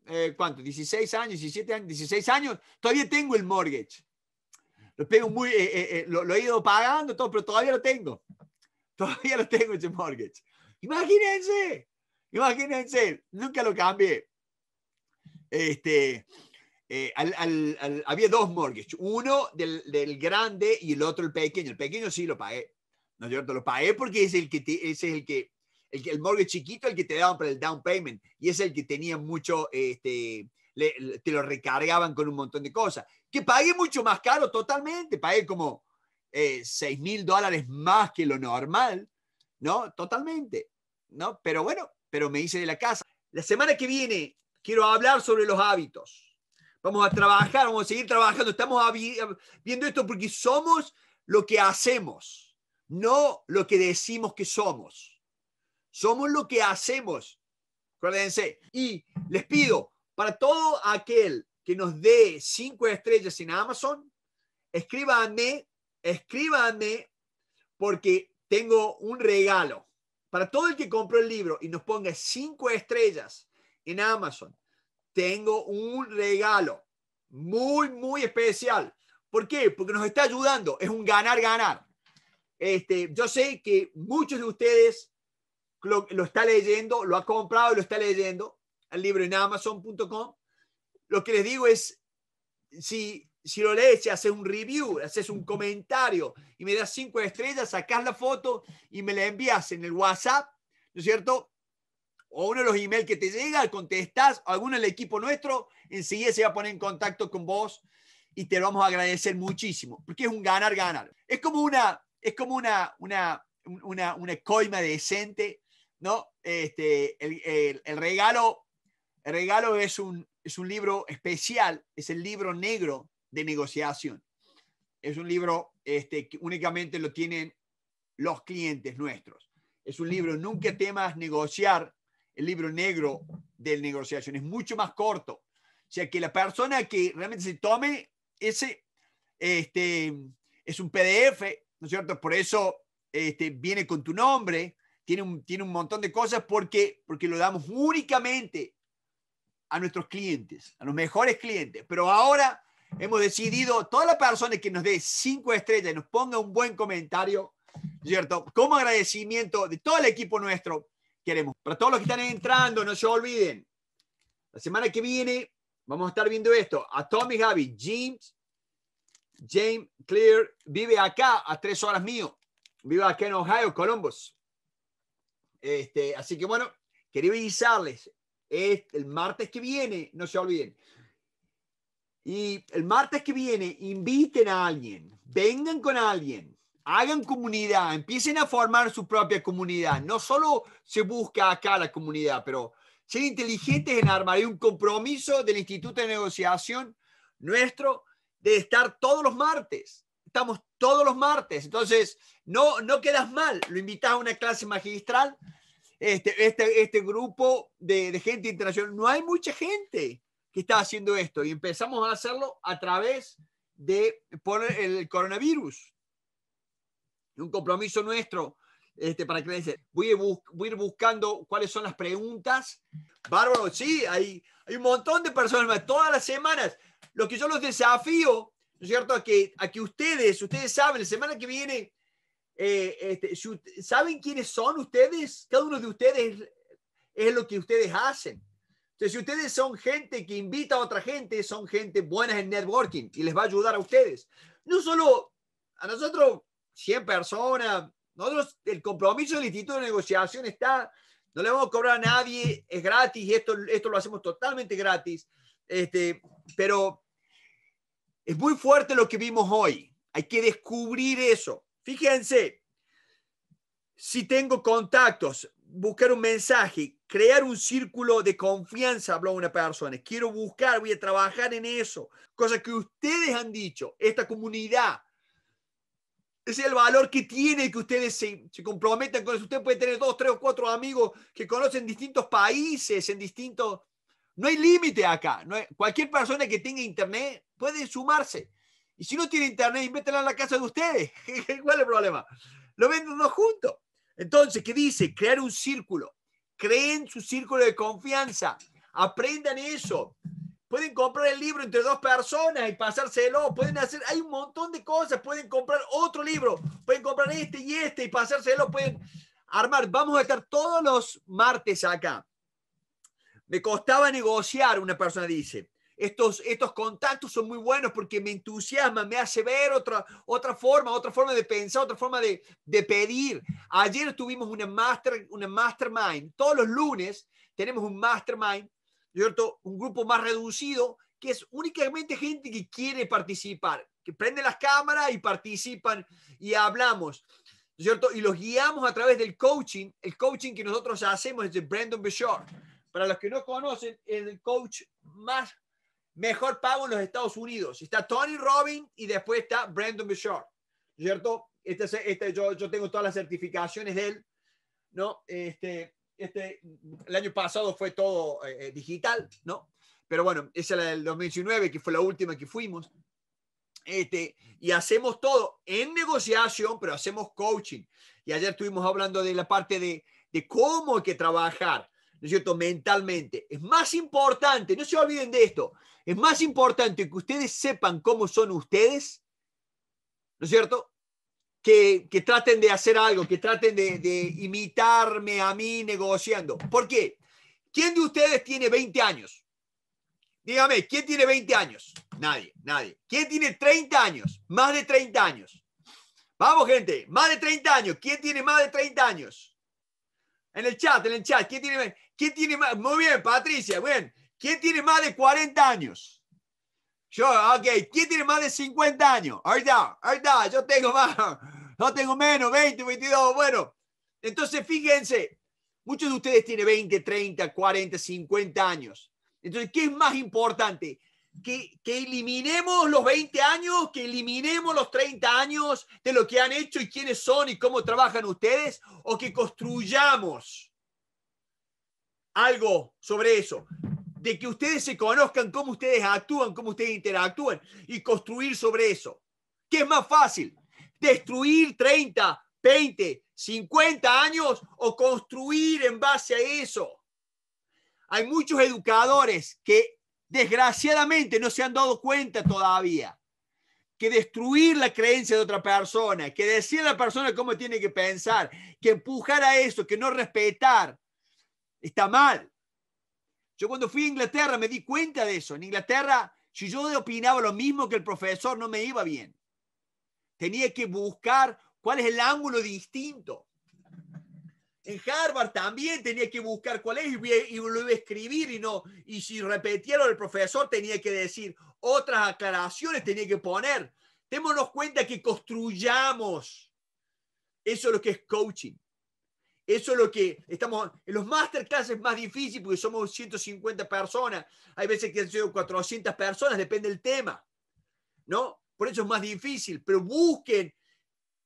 Speaker 1: eh, ¿cuánto? 16 años, 17 años, 16 años, todavía tengo el mortgage. Lo, pego muy, eh, eh, lo, he ido pagando, todo, pero todavía lo tengo. Todavía lo tengo ese mortgage. Imagínense, imagínense, nunca lo cambié. Este, había dos mortgages, uno del, grande y el otro el pequeño. El pequeño sí lo pagué, ¿no cierto? Lo pagué porque es el que, ese es el que el, el mortgage chiquito, el que te daban para el down payment, y es el que tenía mucho, este, te lo recargaban con un montón de cosas. Que pagué mucho más caro totalmente, pagué como eh, 6 mil dólares más que lo normal, ¿no? Totalmente, ¿no? Pero bueno, pero me hice de la casa. La semana que viene quiero hablar sobre los hábitos. Vamos a trabajar, vamos a seguir trabajando. Estamos viendo esto porque somos lo que hacemos, no lo que decimos que somos. Somos lo que hacemos. Acuérdense. Y les pido, para todo aquel que nos dé cinco estrellas en Amazon, escríbanme, escríbanme, porque tengo un regalo. Para todo el que compró el libro y nos ponga cinco estrellas en Amazon, tengo un regalo muy, muy especial. ¿Por qué? Porque nos está ayudando. Es un ganar-ganar. Este, yo sé que muchos de ustedes lo, lo está leyendo, lo ha comprado y lo está leyendo, el libro en amazon.com. Lo que les digo es, si, si lo lees, haces un review, haces un comentario y me das cinco estrellas, sacas la foto y me la envías en el WhatsApp, ¿no es cierto? O uno de los emails que te llega, contestas, alguno del equipo nuestro, enseguida se va a poner en contacto con vos y te lo vamos a agradecer muchísimo, porque es un ganar-ganar. Es como una, es como una, una, una, una coima decente, ¿no? Este, el, el, regalo, regalo es un, es un libro especial, es el libro negro de negociación. Es un libro este, que únicamente lo tienen los clientes nuestros. Es un libro, nunca temas negociar, el libro negro de negociación. Es mucho más corto. O sea, que la persona que realmente se tome ese, este, es un PDF, ¿no es cierto? Por eso este, viene con tu nombre, tiene un, tiene un montón de cosas porque, porque lo damos únicamente a nuestros clientes, a los mejores clientes. Pero ahora hemos decidido, toda la persona que nos dé cinco estrellas y nos ponga un buen comentario, ¿cierto? Como agradecimiento de todo el equipo nuestro, queremos. Para todos los que están entrando, no se olviden, la semana que viene vamos a estar viendo esto. A Tommy Javi, James, James Clear, vive acá a tres horas mío. Vive acá en Ohio, Columbus. Este, así que bueno, quería avisarles, el martes que viene, no se olviden. Y el martes que viene, inviten a alguien, vengan con alguien, hagan comunidad, empiecen a formar su propia comunidad. No solo se busca acá la comunidad, pero ser inteligentes en armar un compromiso del Instituto de Negociación nuestro de estar todos los martes. Estamos todos los martes. Entonces, no, no quedas mal. Lo invitas a una clase magistral este, este, este grupo de, gente internacional. No hay mucha gente que está haciendo esto y empezamos a hacerlo a través de por el coronavirus. Un compromiso nuestro este, para dice, voy voy a, ir buscando cuáles son las preguntas. Bárbaro, sí, hay, hay un montón de personas todas las semanas. Lo que yo los desafío, ¿no es cierto? A que, a que ustedes, ustedes saben, la semana que viene eh, este, ¿Saben quiénes son ustedes? Cada uno de ustedes es lo que ustedes hacen. Entonces, si ustedes son gente que invita a otra gente, son gente buena en networking y les va a ayudar a ustedes. No solo a nosotros, 100 personas, nosotros, el compromiso del Instituto de Negociación está, no le vamos a cobrar a nadie, es gratis esto, esto lo hacemos totalmente gratis. Este, pero es muy fuerte lo que vimos hoy. Hay que descubrir eso. Fíjense, si tengo contactos, buscar un mensaje, crear un círculo de confianza, habló una persona. Quiero buscar, voy a trabajar en eso. Cosa que ustedes han dicho, esta comunidad. Es el valor que tiene que ustedes se, se comprometan con eso. Usted puede tener dos, tres o cuatro amigos que conocen distintos países, en distintos... No hay límite acá. Cualquier persona que tenga internet puede sumarse. Y si no tiene internet, invétela en la casa de ustedes. ¿Cuál es el problema? Lo venden dos juntos. Entonces, ¿qué dice? Crear un círculo. Creen su círculo de confianza. Aprendan eso. Pueden comprar el libro entre dos personas y pasárselo. Pueden hacer, hay un montón de cosas. Pueden comprar otro libro. Pueden comprar este y este y pasárselo. Pueden armar. Vamos a estar todos los martes acá. Me costaba negociar, una persona dice estos, estos contactos son muy buenos porque me entusiasman, me hace ver otra, otra forma, otra forma de pensar, otra forma de, de pedir. Ayer tuvimos una, master, una mastermind. Todos los lunes tenemos un mastermind, ¿cierto? un grupo más reducido que es únicamente gente que quiere participar, que prende las cámaras y participan y hablamos. ¿cierto? Y los guiamos a través del coaching. El coaching que nosotros hacemos es de Brandon Bishop. Para los que no conocen, es el coach más mejor pago en los Estados Unidos. Está Tony Robbins y después está Brandon Bouchard, ¿cierto? Este, este, yo, yo tengo todas las certificaciones de él, ¿no? Este, este, el año pasado fue todo eh, eh, digital, ¿no? Pero bueno, esa es la del 2019, que fue la última que fuimos. Este, y hacemos todo en negociación, pero hacemos coaching. Y ayer estuvimos hablando de la parte de, de cómo hay que trabajar ¿no es cierto?, mentalmente. Es más importante, no se olviden de esto, es más importante que ustedes sepan cómo son ustedes, ¿no es cierto? Que, que traten de hacer algo, que traten de, imitarme a mí negociando. ¿Por qué? ¿Quién de ustedes tiene 20 años? Dígame, ¿quién tiene 20 años? Nadie, nadie. ¿Quién tiene 30 años? Más de 30 años. Vamos, gente, más de 30 años. ¿Quién tiene más de 30 años? En el chat, en el chat. ¿Quién tiene, quién tiene más? Muy bien, Patricia, bien. ¿Quién tiene más de 40 años? Yo, ok. ¿Quién tiene más de 50 años? Ahí está. Yo tengo más. No tengo menos, 20, 22. Bueno, entonces fíjense. Muchos de ustedes tienen 20, 30, 40, 50 años. Entonces, ¿qué es más importante? Que, que, eliminemos los 20 años, que eliminemos los 30 años de lo que han hecho y quiénes son y cómo trabajan ustedes, o que construyamos algo sobre eso, de que ustedes se conozcan cómo ustedes actúan, cómo ustedes interactúan y construir sobre eso. ¿Qué es más fácil? Destruir 30, 20, 50 años o construir en base a eso. Hay muchos educadores que desgraciadamente no se han dado cuenta todavía que destruir la creencia de otra persona, que decir a la persona cómo tiene que pensar, que empujar a eso, que no respetar, está mal. Yo cuando fui a Inglaterra me di cuenta de eso. En Inglaterra, si yo opinaba lo mismo que el profesor, no me iba bien. Tenía que buscar cuál es el ángulo distinto. En Harvard también tenía que buscar cuál es y lo iba a escribir y no. Y si repetieron el profesor tenía que decir otras aclaraciones, tenía que poner. Démonos cuenta que construyamos. Eso es lo que es coaching. Eso es lo que estamos en los masterclass es más difícil porque somos 150 personas. Hay veces que han sido 400 personas, depende del tema. ¿No? Por eso es más difícil, pero busquen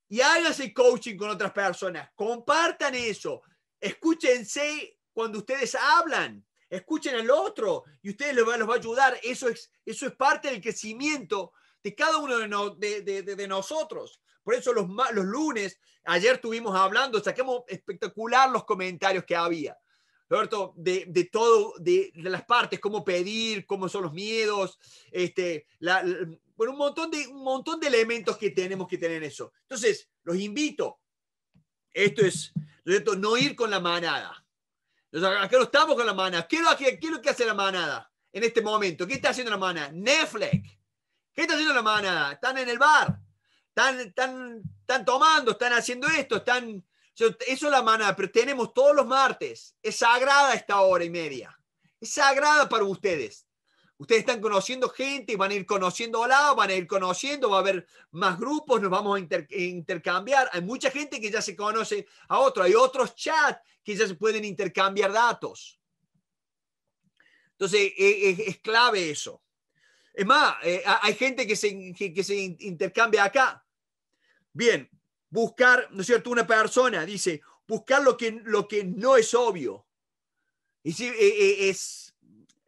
Speaker 1: y háganse coaching con otras personas. Compartan eso. Escúchense cuando ustedes hablan. Escuchen al otro y ustedes les va, a ayudar. Eso es, eso es parte del crecimiento de cada uno de, de, de, nosotros. Por eso los, los lunes, ayer estuvimos hablando, saquemos espectacular los comentarios que había. Roberto, de, de todo, de, de, las partes, cómo pedir, cómo son los miedos, este, bueno, un montón, de, un montón de elementos que tenemos que tener en eso. Entonces, los invito. Esto es, ¿no, no ir con la manada. Acá no estamos con la manada. ¿Qué es, lo que, ¿Qué es hace la manada en este momento? ¿Qué está haciendo la manada? Netflix. ¿Qué está haciendo la manada? Están en el bar. Están, están, están tomando, están haciendo esto, están... Eso es la manada, pero tenemos todos los martes. Es sagrada esta hora y media. Es sagrada para ustedes. Ustedes están conociendo gente, van a ir conociendo la, van a ir conociendo, va a haber más grupos, nos vamos a intercambiar. Hay mucha gente que ya se conoce a otro, hay otros chats que ya se pueden intercambiar datos. Entonces, e, e, es, clave eso. Es más, eh, hay gente que se, intercambia acá. Bien, buscar, ¿no es cierto? Una persona dice, buscar lo que, no es obvio. Y si, e, es,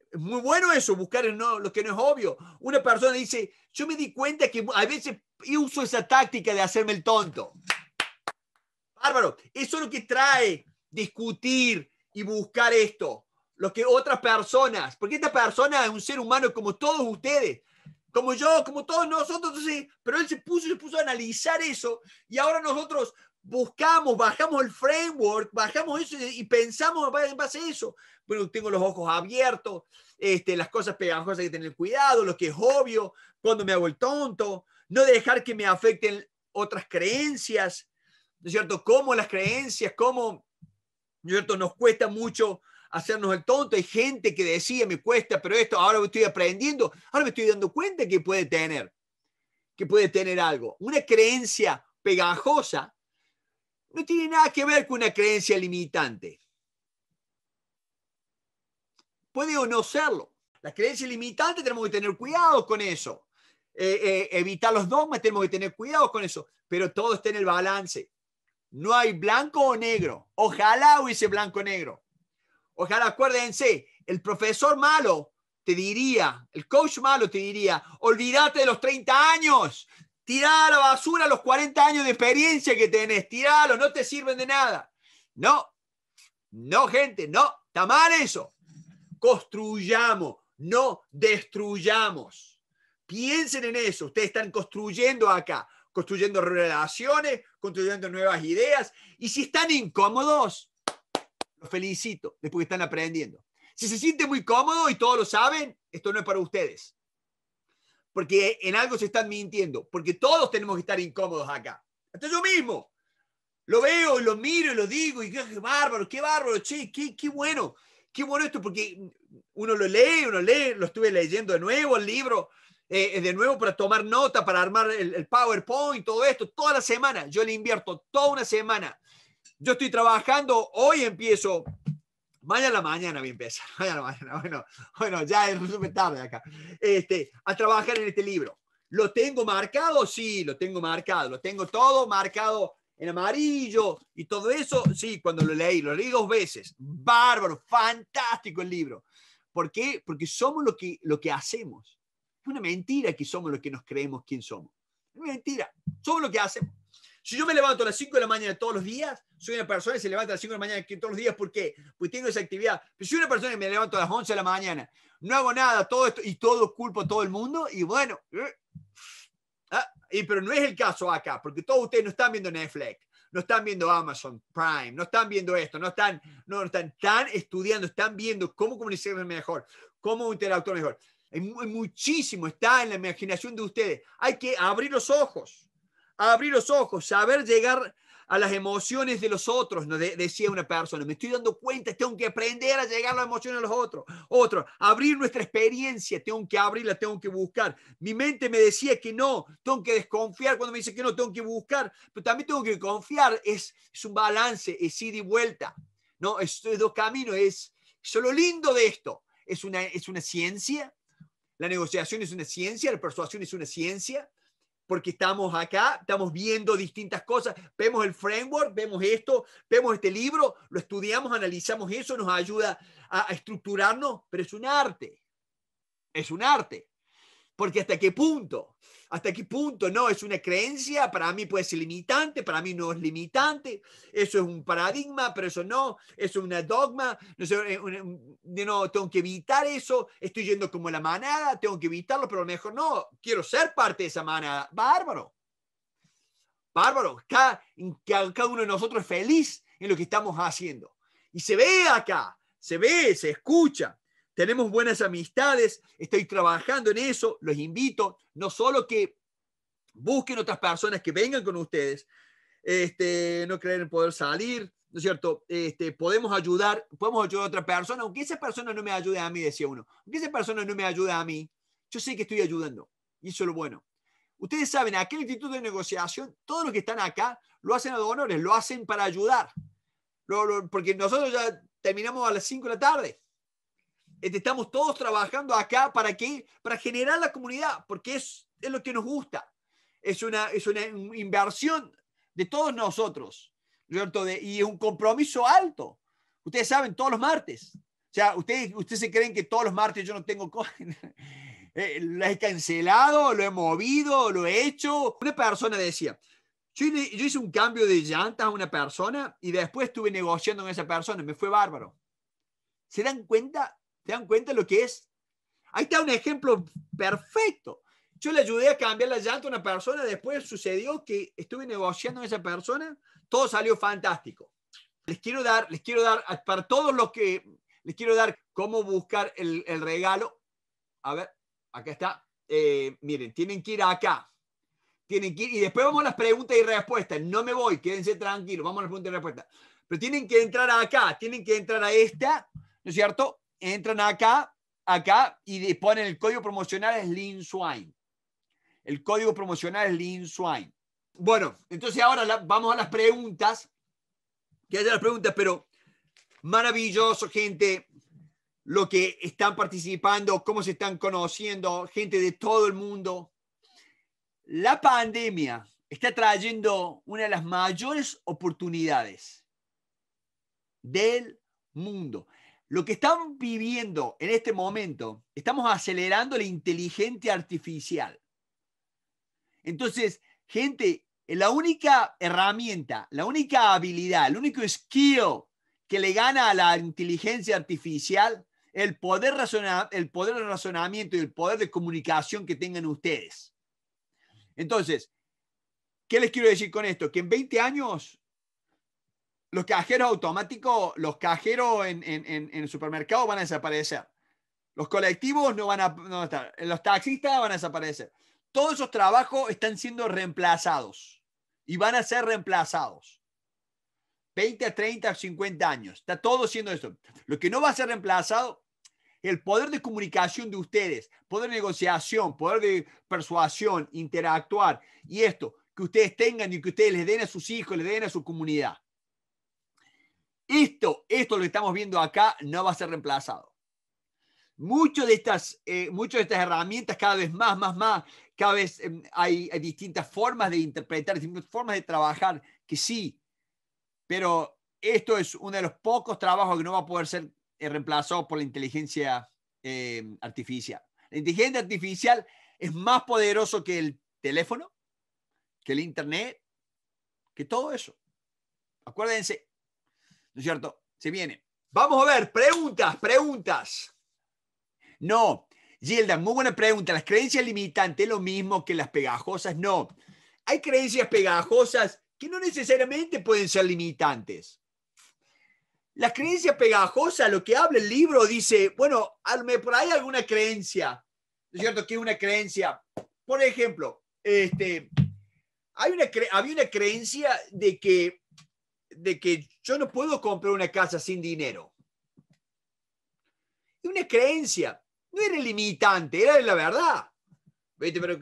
Speaker 1: es muy bueno eso, buscar lo que no es obvio. Una persona dice, yo me di cuenta que a veces uso esa táctica de hacerme el tonto. Bárbaro, eso es lo que trae discutir y buscar esto. Lo que otras personas, porque esta persona es un ser humano como todos ustedes, como yo, como todos nosotros, entonces, pero él se puso, se puso a analizar eso y ahora nosotros buscamos, bajamos el framework, bajamos eso y pensamos en base a eso. Bueno, tengo los ojos abiertos, este, las cosas pegajosas hay que tener cuidado, lo que es obvio, cuando me hago el tonto, no dejar que me afecten otras creencias, ¿no es cierto? Cómo las creencias, cómo, ¿no es cierto? Nos cuesta mucho hacernos el tonto. Hay gente que decía, me cuesta, pero esto ahora estoy aprendiendo, ahora me estoy dando cuenta que puede tener, que puede tener algo. Una creencia pegajosa no tiene nada que ver con una creencia limitante. Puede o no serlo. La creencia limitante tenemos que tener cuidado con eso. Eh, eh, evitar los dogmas tenemos que tener cuidado con eso. Pero todo está en el balance. No hay blanco o negro. Ojalá hubiese blanco o negro. Ojalá, acuérdense, el profesor malo te diría, el coach malo te diría, olvídate de los 30 años, Tirá a la basura los 40 años de experiencia que tenés. Tiralo, no te sirven de nada. No, no, gente, no. Está mal eso. Construyamos, no destruyamos. Piensen en eso. Ustedes están construyendo acá, construyendo relaciones, construyendo nuevas ideas. Y si están incómodos, los felicito, después que están aprendiendo. Si se siente muy cómodo y todos lo saben, esto no es para ustedes. Porque en algo se están mintiendo, porque todos tenemos que estar incómodos acá. Hasta yo mismo. Lo veo y lo miro y lo digo y qué bárbaro, qué bárbaro, che, qué, qué bueno, qué bueno esto, porque uno lo lee, uno lee, lo estuve leyendo de nuevo el libro, eh, de nuevo para tomar nota, para armar el, el PowerPoint, todo esto, toda la semana. Yo le invierto toda una semana. Yo estoy trabajando, hoy empiezo Mañana mañana voy a empezar. Mañana mañana. Bueno, bueno, ya es súper tarde acá. Este, a trabajar en este libro. ¿Lo tengo marcado? Sí, lo tengo marcado. Lo tengo todo marcado en amarillo y todo eso. Sí, cuando lo leí, lo leí dos veces. Bárbaro, fantástico el libro. ¿Por qué? Porque somos lo que, lo que hacemos. Es una mentira que somos lo que nos creemos quién somos. Es mentira. Somos lo que hacemos. Si yo me levanto a las 5 de la mañana todos los días, soy una persona que se levanta a las 5 de la mañana todos los días, ¿por qué? Porque tengo esa actividad. Pero soy una persona que me levanto a las 11 de la mañana, no hago nada, todo esto, y todo culpo a todo el mundo, y bueno, eh, ah, y, pero no es el caso acá, porque todos ustedes no están viendo Netflix, no están viendo Amazon Prime, no están viendo esto, no están, no, están, están estudiando, están viendo cómo comunicarse mejor, cómo interactuar mejor. Hay muchísimo, está en la imaginación de ustedes. Hay que abrir los ojos abrir los ojos, saber llegar a las emociones de los otros, ¿no? decía una persona. Me estoy dando cuenta, tengo que aprender a llegar a las emociones de los otros. Otro, abrir nuestra experiencia, tengo que abrirla, tengo que buscar. Mi mente me decía que no, tengo que desconfiar cuando me dice que no, tengo que buscar, pero también tengo que confiar. Es, es un balance, es ida y vuelta. No, es, dos caminos, es, es lo lindo de esto. Es una, es una ciencia, la negociación es una ciencia, la persuasión es una ciencia porque estamos acá, estamos viendo distintas cosas, vemos el framework, vemos esto, vemos este libro, lo estudiamos, analizamos eso, nos ayuda a, estructurarnos, pero es un arte, es un arte. Porque hasta qué punto, hasta qué punto no es una creencia, para mí puede ser limitante, para mí no es limitante, eso es un paradigma, pero eso no, es un dogma, no, sé, eh, no tengo que evitar eso, estoy yendo como la manada, tengo que evitarlo, pero a lo mejor no, quiero ser parte de esa manada, bárbaro. Bárbaro, cada, cada uno de nosotros es feliz en lo que estamos haciendo. Y se ve acá, se ve, se escucha tenemos buenas amistades, estoy trabajando en eso, los invito, no solo que busquen otras personas que vengan con ustedes, este, no creen en poder salir, ¿no es cierto? Este, podemos ayudar, podemos ayudar a otra persona, aunque esa persona no me ayude a mí, decía uno, aunque esa persona no me ayude a mí, yo sé que estoy ayudando, y eso es lo bueno. Ustedes saben, aquel instituto de negociación, todos los que están acá lo hacen a honores, lo hacen para ayudar, porque nosotros ya terminamos a las 5 de la tarde. Este, estamos todos trabajando acá para qué? Para generar la comunidad, porque es, es lo que nos gusta. Es una, es una inversión de todos nosotros, ¿cierto? y es un compromiso alto. Ustedes saben, todos los martes. O sea, ustedes, ustedes se creen que todos los martes yo no tengo eh, lo he cancelado, lo he movido, lo he hecho. Una persona decía, yo, yo hice un cambio de llantas a una persona y después estuve negociando con esa persona, me fue bárbaro. ¿Se dan cuenta ¿Se dan cuenta lo que es? Ahí está un ejemplo perfecto. Yo le ayudé a cambiar la llanta a una persona, después sucedió que estuve negociando con esa persona, todo salió fantástico. Les quiero dar, les quiero dar, para todos los que, les quiero dar cómo buscar el, regalo. A ver, acá está. Eh, miren, tienen que ir acá. Tienen que ir, y después vamos a las preguntas y respuestas. No me voy, quédense tranquilos, vamos a las preguntas y respuestas. Pero tienen que entrar acá, tienen que entrar a esta, ¿no es cierto? Entran acá, acá y ponen el código promocional es Lean Swine. El código promocional es Lean Swine. Bueno, entonces ahora vamos a las preguntas. Que haya las preguntas, pero maravilloso, gente, lo que están participando, cómo se están conociendo, gente de todo el mundo. La pandemia está trayendo una de las mayores oportunidades del mundo. Lo que estamos viviendo en este momento, estamos acelerando la inteligencia artificial. Entonces, gente, la única herramienta, la única habilidad, el único skill que le gana a la inteligencia artificial el poder, razonar, el poder de razonamiento y el poder de comunicación que tengan ustedes. Entonces, ¿qué les quiero decir con esto? Que en 20 años los cajeros automáticos, los cajeros en, el supermercado van a desaparecer. Los colectivos no van a no estar. Los taxistas van a desaparecer. Todos esos trabajos están siendo reemplazados y van a ser reemplazados. 20 a 30 a 50 años. Está todo siendo eso. Lo que no va a ser reemplazado, el poder de comunicación de ustedes, poder de negociación, poder de persuasión, interactuar y esto que ustedes tengan y que ustedes les den a sus hijos, les den a su comunidad. Esto, esto lo que estamos viendo acá no va a ser reemplazado. De estas, eh, muchas de estas herramientas cada vez más, más, más, cada vez em, hay, distintas formas de interpretar, distintas formas de trabajar que sí, pero esto es uno de los pocos trabajos que no va a poder ser eh, reemplazado por la inteligencia em, artificial. La inteligencia artificial es más poderoso que el teléfono, que el internet, que todo eso. Acuérdense, ¿no es cierto? Se viene. Vamos a ver, preguntas, preguntas. No, Gilda, muy buena pregunta. ¿Las creencias limitantes es lo mismo que las pegajosas? No. Hay creencias pegajosas que no necesariamente pueden ser limitantes. Las creencias pegajosas, lo que habla el libro, dice, bueno, por ahí alguna creencia, ¿no es cierto? Que una creencia, por ejemplo, este, hay una, había una creencia de que de que yo no puedo comprar una casa sin dinero. Es una creencia, no era limitante, era la verdad. Pero,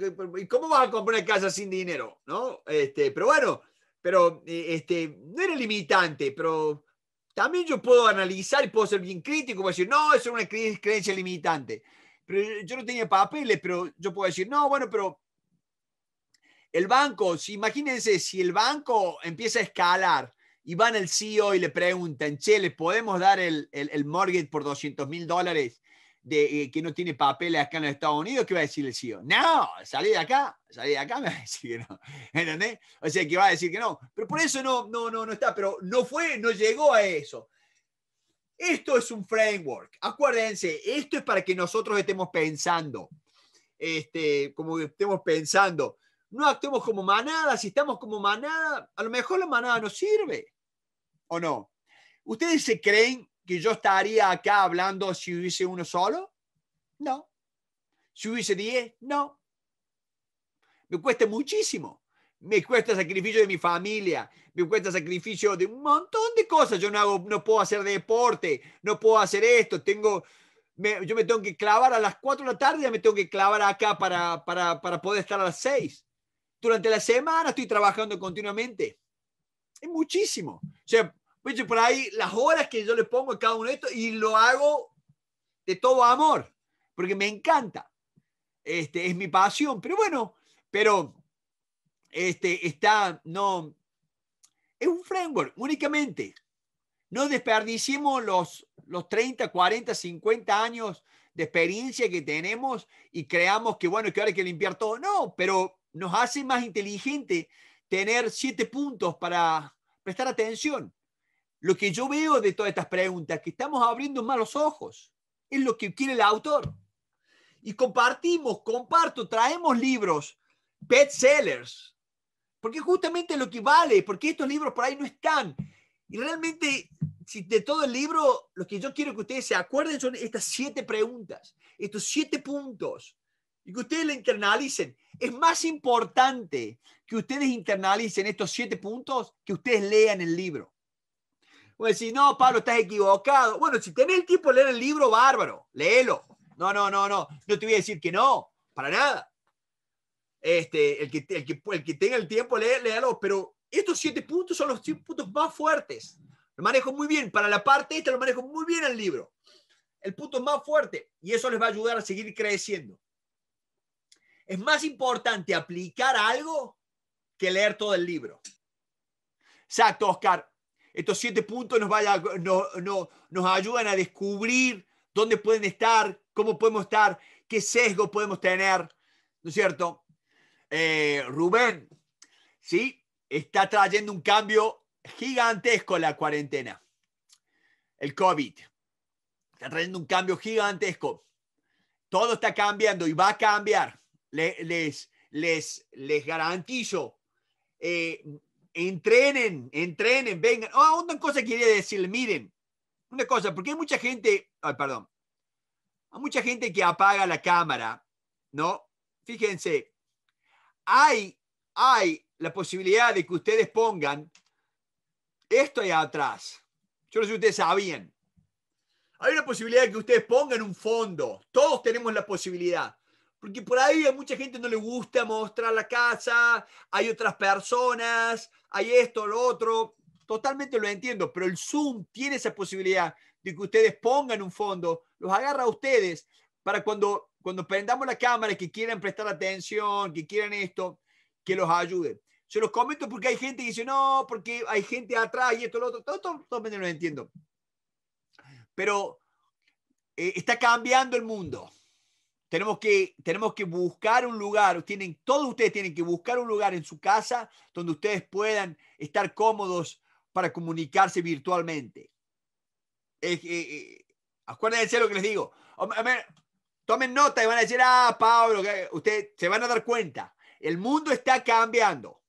Speaker 1: ¿cómo vas a comprar una casa sin dinero? ¿No? Este, pero bueno, pero eh, este, no era limitante, pero también yo puedo analizar y puedo ser bien crítico, puedo decir, no, eso es una creencia limitante. Pero yo no tenía papeles, pero yo puedo decir, no, bueno, pero el banco, si imagínense, si el banco empieza a escalar y van al CEO y le preguntan, che, ¿le podemos dar el, el, mortgage por 200 mil dólares eh, que no tiene papeles acá en los Estados Unidos? ¿Qué va a decir el CEO? No, salí de acá, salí de acá, me va a decir que no. ¿Entendés? O sea, que va a decir que no. Pero por eso no, no, no, no está, pero no fue, no llegó a eso. Esto es un framework. Acuérdense, esto es para que nosotros estemos pensando, este, como estemos pensando. No actuemos como manada. Si estamos como manada, a lo mejor la manada no sirve o no? ¿Ustedes se creen que yo estaría acá hablando si hubiese uno solo? No. Si hubiese diez, no. Me cuesta muchísimo. Me cuesta sacrificio de mi familia, me cuesta sacrificio de un montón de cosas. Yo no hago, no puedo hacer deporte, no puedo hacer esto. Tengo, yo me tengo que clavar a las cuatro de la tarde, me tengo que clavar acá para, para, para poder estar a las seis. Durante la semana estoy trabajando continuamente. Es muchísimo. O sea, por ahí las horas que yo le pongo a cada uno de estos y lo hago de todo amor, porque me encanta. Este es mi pasión, pero bueno, pero este está no es un framework únicamente. No desperdiciemos los los 30, 40, 50 años de experiencia que tenemos y creamos que bueno, que ahora hay que limpiar todo. No, pero nos hace más inteligente tener siete puntos para prestar atención. Lo que yo veo de todas estas preguntas, que estamos abriendo más los ojos, es lo que quiere el autor. Y compartimos, comparto, traemos libros, bestsellers, porque justamente lo que vale, porque estos libros por ahí no están. Y realmente, si de todo el libro, lo que yo quiero que ustedes se acuerden son estas siete preguntas, estos siete puntos, y que ustedes lo internalicen. Es más importante que ustedes internalicen estos siete puntos que ustedes lean el libro. O decir, no, Pablo, estás equivocado. Bueno, si tenés el tiempo de leer el libro, bárbaro, léelo. No, no, no, no. No te voy a decir que no, para nada. Este, el, que, el, que, el que tenga el tiempo, léelo. Pero estos siete puntos son los siete puntos más fuertes. Lo manejo muy bien. Para la parte esta lo manejo muy bien el libro. El punto más fuerte. Y eso les va a ayudar a seguir creciendo. Es más importante aplicar algo que leer todo el libro. Exacto, Oscar. Estos siete puntos nos, ayudan a descubrir dónde pueden estar, cómo podemos estar, qué sesgo podemos tener, ¿no es cierto? Eh, Rubén, ¿sí? Está trayendo un cambio gigantesco la cuarentena. el COVID. Está trayendo un cambio gigantesco. Todo está cambiando y va a cambiar. Les, les, les garantizo. Eh, entrenen, entrenen, vengan. Oh, una cosa quería decirle, miren, una cosa, porque hay mucha gente, ay, perdón, hay mucha gente que apaga la cámara, ¿no? Fíjense, hay, hay la posibilidad de que ustedes pongan esto ahí atrás. Yo no sé si ustedes sabían. Hay una posibilidad de que ustedes pongan un fondo. Todos tenemos la posibilidad. Porque por ahí a mucha gente no le gusta mostrar la casa, hay otras personas, hay esto, lo otro. Totalmente lo entiendo, pero el Zoom tiene esa posibilidad de que ustedes pongan un fondo, los agarra a ustedes para cuando, cuando prendamos la cámara, que quieran prestar atención, que quieran esto, que los ayude. Se los comento porque hay gente que dice, no, porque hay gente atrás y esto, lo otro. Todo, todo, lo entiendo. Pero eh, está cambiando el mundo tenemos que, tenemos que buscar un lugar, tienen, todos ustedes tienen que buscar un lugar en su casa donde ustedes puedan estar cómodos para comunicarse virtualmente. Eh, eh, acuérdense lo que les digo. Tomen nota y van a decir, ah, Pablo, ustedes se van a dar cuenta. El mundo está cambiando.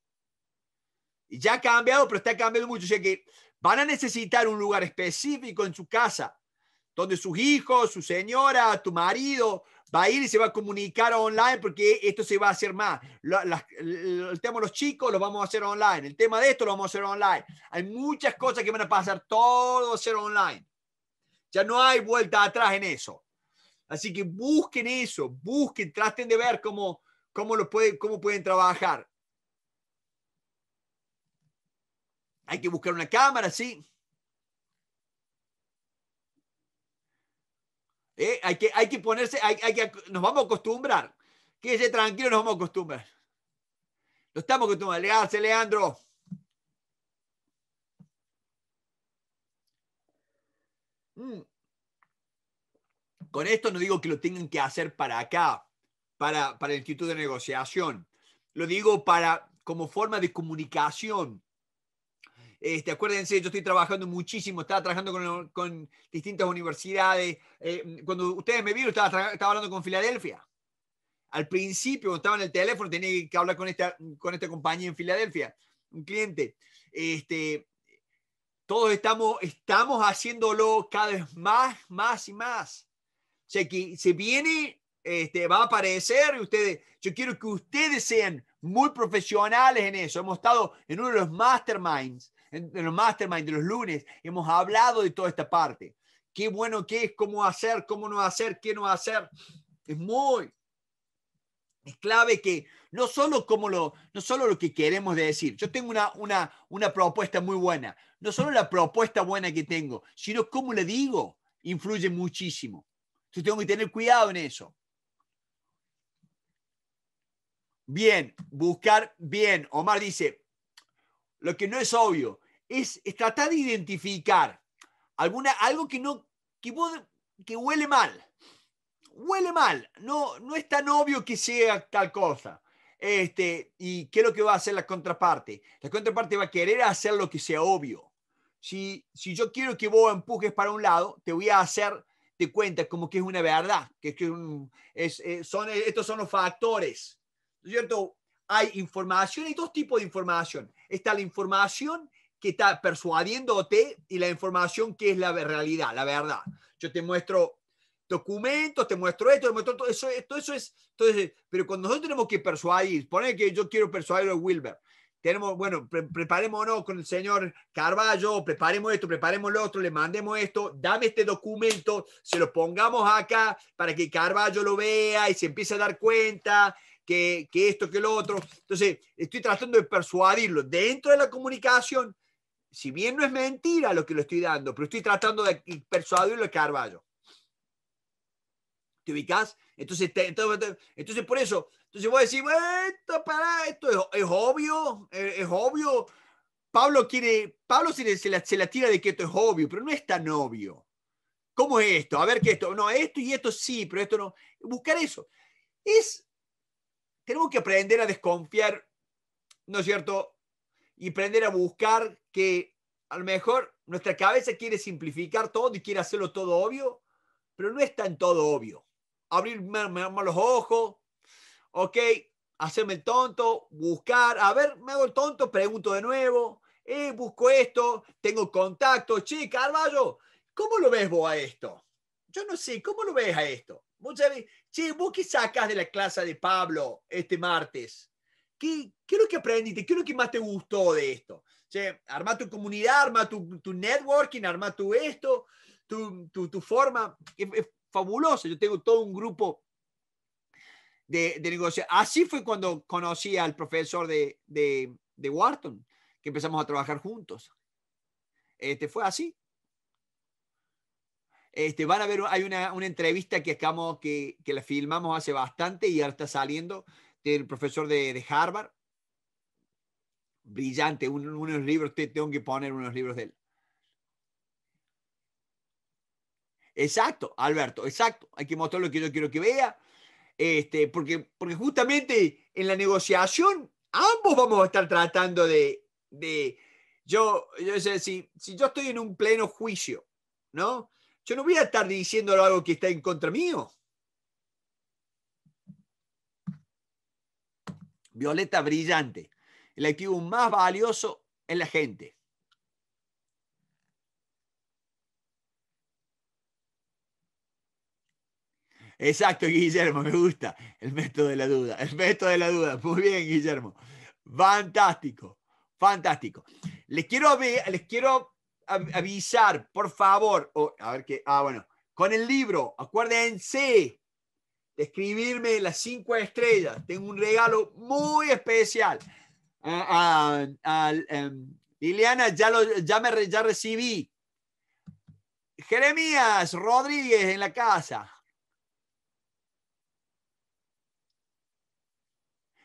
Speaker 1: Y ya ha cambiado, pero está cambiando mucho. O sea que van a necesitar un lugar específico en su casa donde sus hijos, su señora, tu marido va a ir y se va a comunicar online porque esto se va a hacer más. el tema de los chicos lo vamos a hacer online. El tema de esto lo vamos a hacer online. Hay muchas cosas que van a pasar, todo a ser online. Ya no hay vuelta atrás en eso. Así que busquen eso, busquen, traten de ver cómo, cómo, lo pueden, cómo pueden trabajar. Hay que buscar una cámara, sí. ¿Eh? Hay, que, hay que ponerse, hay, que, nos vamos a acostumbrar. Quédese tranquilo, nos vamos a acostumbrar. No estamos acostumbrados. Learse, Leandro. Mm. Con esto no digo que lo tengan que hacer para acá, para, para el Instituto de Negociación. Lo digo para como forma de comunicación este, acuérdense, yo estoy trabajando muchísimo, estaba trabajando con, distintas universidades. Eh, cuando ustedes me vieron, estaba, estaba hablando con Filadelfia. Al principio, cuando estaba en el teléfono, tenía que hablar con esta, con esta compañía en Filadelfia, un cliente. Este, todos estamos, estamos haciéndolo cada vez más, más y más. O sea, que se viene, este, va a aparecer y ustedes, yo quiero que ustedes sean muy profesionales en eso. Hemos estado en uno de los masterminds en, los mastermind de los lunes, hemos hablado de toda esta parte. Qué bueno que es, cómo hacer, cómo no hacer, qué no hacer. Es muy, es clave que no solo, como lo, no solo lo que queremos decir, yo tengo una, una, una propuesta muy buena, no solo la propuesta buena que tengo, sino cómo le digo, influye muchísimo. Entonces tengo que tener cuidado en eso. Bien, buscar bien. Omar dice, lo que no es obvio, es, tratar de identificar alguna, algo que no, que, que huele mal. Huele mal, no, no es tan obvio que sea tal cosa. Este, ¿Y qué es lo que va a hacer la contraparte? La contraparte va a querer hacer lo que sea obvio. Si, si yo quiero que vos empujes para un lado, te voy a hacer de cuenta como que es una verdad, que, que es, eh, son, estos son los factores. ¿No es cierto? Hay información, hay dos tipos de información está la información que está persuadiéndote y la información que es la realidad, la verdad. Yo te muestro documentos, te muestro esto, te muestro todo eso, todo eso es, entonces, pero cuando nosotros tenemos que persuadir, poner que yo quiero persuadir a Wilber, tenemos, bueno, preparémonos con el señor Carballo, preparemos esto, preparemos lo otro, le mandemos esto, dame este documento, se lo pongamos acá para que Carballo lo vea y se empiece a dar cuenta que, esto, que lo otro. Entonces, estoy tratando de persuadirlo dentro de la comunicación, si bien no es mentira lo que lo estoy dando, pero estoy tratando de persuadirlo a Carballo. ¿Te ubicas? Entonces, entonces, por eso, entonces voy a decir, esto, para, esto es, obvio, es, obvio. Pablo quiere, Pablo se, se, la, se la tira de que esto es obvio, pero no es tan obvio. ¿Cómo es esto? A ver qué esto, no, esto y esto sí, pero esto no. Buscar eso. Es tenemos que aprender a desconfiar, ¿no es cierto? Y aprender a buscar que a lo mejor nuestra cabeza quiere simplificar todo y quiere hacerlo todo obvio, pero no es tan todo obvio. Abrir los ojos, ok, hacerme el tonto, buscar, a ver, me hago el tonto, pregunto de nuevo, eh, busco esto, tengo contacto, che, Carballo, ¿cómo lo ves vos a esto? Yo no sé, ¿cómo lo ves a esto? Muchas veces, che, vos qué sacas de la clase de Pablo este martes? ¿Qué, ¿Qué es lo que aprendiste? ¿Qué es lo que más te gustó de esto? Che, arma tu comunidad, arma tu, tu networking, arma tu esto, tu, tu, tu forma. Es, es, fabuloso. Yo tengo todo un grupo de, de negocio. Así fue cuando conocí al profesor de, de, de Wharton, que empezamos a trabajar juntos. Este, fue así. Este, van a ver, hay una, una entrevista que acabamos, que, que, la filmamos hace bastante y ahora está saliendo del profesor de, de Harvard. Brillante, un, unos libros, te, tengo que poner unos libros de él. Exacto, Alberto, exacto. Hay que mostrar lo que yo quiero que vea. Este, porque, porque justamente en la negociación ambos vamos a estar tratando de, de yo, yo sé, si, si yo estoy en un pleno juicio, ¿no? Yo no voy a estar diciendo algo que está en contra mío. Violeta brillante. El activo más valioso es la gente. Exacto, Guillermo, me gusta el método de la duda. El método de la duda. Muy bien, Guillermo. Fantástico, fantástico. Les quiero, les quiero avisar, por favor. A ver qué. Ah, bueno. Con el libro, acuérdense de escribirme las cinco estrellas. Tengo un regalo muy especial. Uh, Liliana, ya, lo, ya, me, ya recibí. Jeremías Rodríguez en la casa.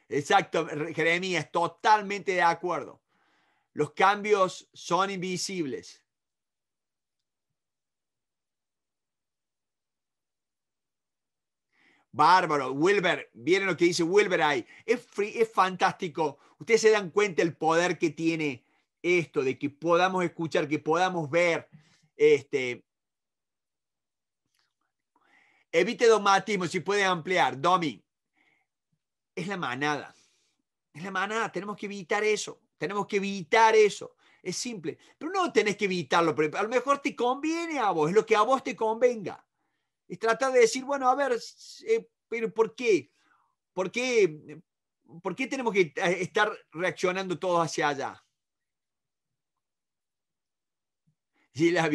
Speaker 1: Exacto, Jeremías, totalmente de acuerdo. Los cambios son invisibles. Bárbaro, Wilber, viene lo que dice Wilber ahí. Es, es fantástico. Ustedes se dan cuenta el poder que tiene esto, de que podamos escuchar, que podamos ver. Este, evite dogmatismo, si puede ampliar. Domi, es la manada. Es la manada, tenemos que evitar eso. Tenemos que evitar eso. Es simple. Pero no tenés que evitarlo. Pero a lo mejor te conviene a vos, es lo que a vos te convenga. Es tratar de decir, bueno, a ver, eh, pero ¿por qué? ¿Por qué? ¿Por qué tenemos que eh, estar reaccionando todos hacia allá? Sí, la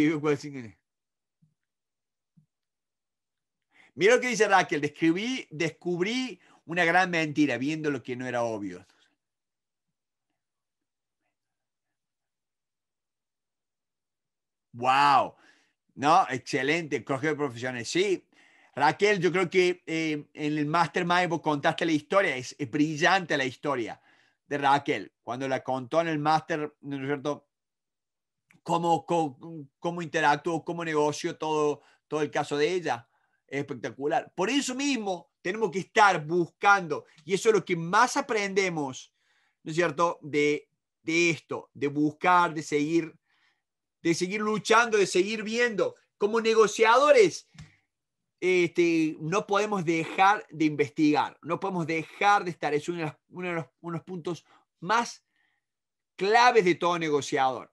Speaker 1: Mira lo que dice Raquel, descubrí, descubrí una gran mentira viendo lo que no era obvio. Wow, no, excelente, coger profesiones. Sí, Raquel, yo creo que eh, en el Mastermind vos contaste la historia, es, es, brillante la historia de Raquel. Cuando la contó en el Master, ¿no es cierto? Cómo, cómo, cómo interactuó, cómo negoció todo, todo el caso de ella. Es espectacular. Por eso mismo tenemos que estar buscando, y eso es lo que más aprendemos, ¿no es cierto? De, de esto, de buscar, de seguir, de seguir luchando, de seguir viendo. Como negociadores, este, no podemos dejar de investigar, no podemos dejar de estar. Es uno de los, unos puntos más claves de todo negociador.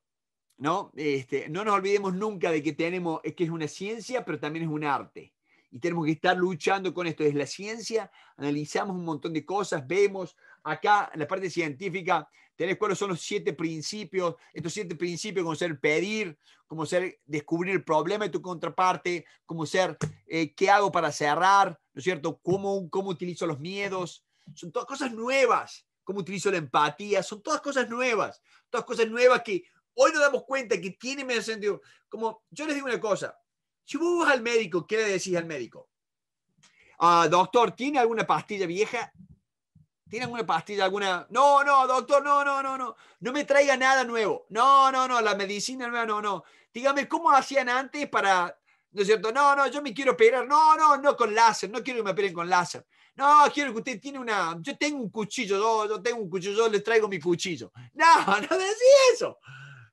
Speaker 1: ¿no? Este, no nos olvidemos nunca de que tenemos, es que es una ciencia, pero también es un arte. Y tenemos que estar luchando con esto. Es la ciencia, analizamos un montón de cosas, vemos acá en la parte científica, tenés cuáles son los siete principios, estos siete principios como ser pedir, como ser descubrir el problema de tu contraparte, como ser eh, qué hago para cerrar, ¿no es cierto? ¿Cómo, cómo utilizo los miedos. Son todas cosas nuevas. ¿Cómo utilizo la empatía? Son todas cosas nuevas. Todas cosas nuevas que hoy nos damos cuenta que tienen medio sentido. Como yo les digo una cosa, si vos vas al médico, ¿qué le decís al médico? Ah, doctor, ¿tiene alguna pastilla vieja? ¿Tiene alguna pastilla, alguna? No, no, doctor, no, no, no, no. No me traiga nada nuevo. No, no, no, la medicina nueva, no, no. Dígame, ¿cómo hacían antes para, ¿no es cierto? No, no, yo me quiero operar. No, no, no con láser. No quiero que me operen con láser. No, quiero que usted tiene una. Yo tengo un cuchillo, yo, yo tengo un cuchillo, yo le traigo mi cuchillo. No, no decís eso.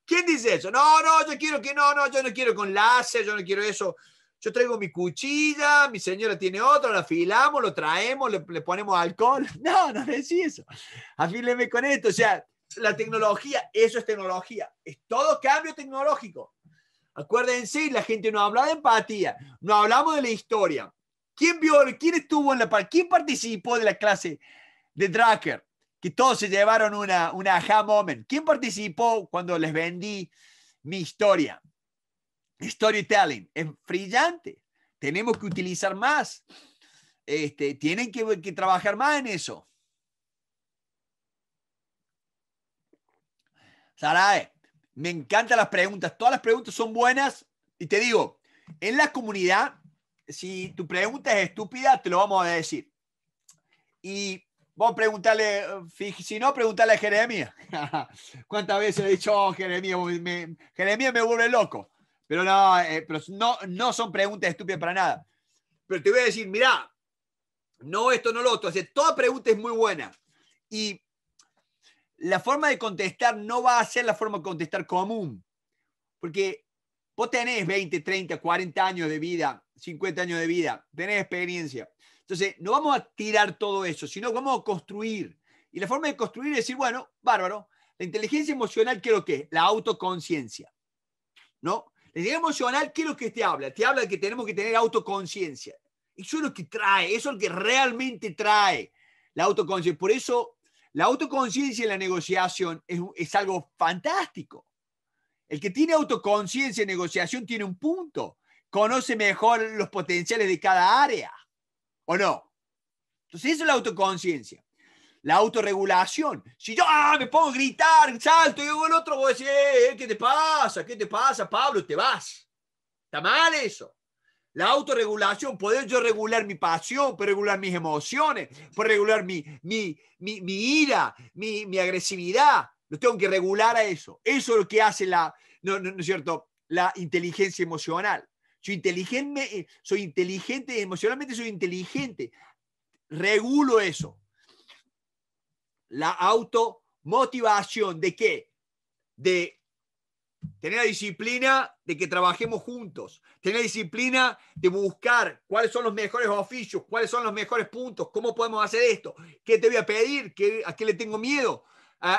Speaker 1: ¿Quién dice eso? No, no, yo quiero que no, no, yo no quiero con láser, yo no quiero eso. Yo traigo mi cuchilla, mi señora tiene otra, la afilamos, lo traemos, le, ponemos alcohol. No, no decís eso. Afíleme con esto. O sea, la tecnología, eso es tecnología. Es todo cambio tecnológico. Acuérdense, la gente no habla de empatía, no hablamos de la historia. ¿Quién vio, quién estuvo en la quién participó de la clase de Drucker? Que todos se llevaron una, una aha moment. ¿Quién participó cuando les vendí mi historia? Storytelling. Es brillante. Tenemos que utilizar más. Este, tienen que, trabajar más en eso. Sarae, me encantan las preguntas. Todas las preguntas son buenas. Y te digo, en la comunidad, si tu pregunta es estúpida, te lo vamos a decir. Y vamos a preguntarle, si no, preguntarle a Jeremías. ¿Cuántas veces he dicho, oh, Jeremías, me, Jeremías me vuelve loco? Pero no, eh, pero no, no son preguntas estúpidas para nada. Pero te voy a decir, mira, no esto, no lo otro. O toda pregunta es muy buena. Y la forma de contestar no va a ser la forma de contestar común. Porque vos tenés 20, 30, 40 años de vida, 50 años de vida, tenés experiencia. Entonces, no vamos a tirar todo eso, sino vamos a construir. Y la forma de construir es decir, bueno, bárbaro, la inteligencia emocional, ¿qué es lo que es? La autoconciencia. ¿No? La inteligencia emocional, ¿qué es lo que te habla? Te habla de que tenemos que tener autoconciencia. Eso es lo que trae, eso es lo que realmente trae la autoconciencia. Por eso, la autoconciencia en la negociación es, es algo fantástico. El que tiene autoconciencia en negociación tiene un punto. Conoce mejor los potenciales de cada área. ¿O no? Entonces, eso es la autoconciencia la autorregulación. Si yo ah, me pongo a gritar, salto y el otro, voy a decir, eh, eh, ¿qué te pasa? ¿Qué te pasa, Pablo? Te vas. Está mal eso. La autorregulación, poder yo regular mi pasión, poder regular mis emociones, poder regular mi, mi, mi, mi ira, mi, mi, agresividad. Lo tengo que regular a eso. Eso es lo que hace la, no, no, es cierto, la inteligencia emocional. Soy inteligente, soy inteligente, emocionalmente soy inteligente. Regulo eso la automotivación de qué? De tener la disciplina de que trabajemos juntos, tener la disciplina de buscar cuáles son los mejores oficios, cuáles son los mejores puntos, cómo podemos hacer esto, qué te voy a pedir, ¿Qué, a qué le tengo miedo,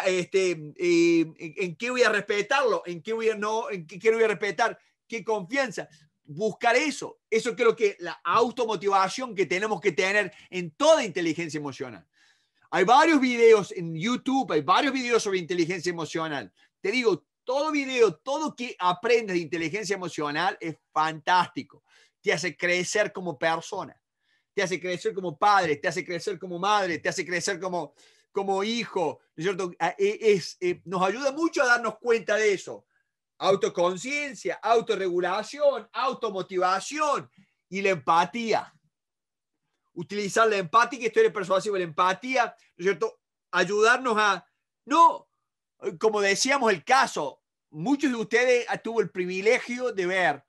Speaker 1: este, eh, en, qué voy a respetarlo, en qué voy a no, en qué, voy a respetar, qué confianza. Buscar eso, eso creo que la automotivación que tenemos que tener en toda inteligencia emocional. Hay varios videos en YouTube, hay varios videos sobre inteligencia emocional. Te digo, todo video, todo que aprendes de inteligencia emocional es fantástico. Te hace crecer como persona, te hace crecer como padre, te hace crecer como madre, te hace crecer como, como hijo. ¿no es cierto? Ah, e, es, eh, nos ayuda mucho a darnos cuenta de eso. Autoconciencia, autorregulación, automotivación y la empatía utilizar la empática, historia persuasiva, la empatía, ¿no es cierto? Ayudarnos a, no, como decíamos el caso, muchos de ustedes tuvo el privilegio de ver,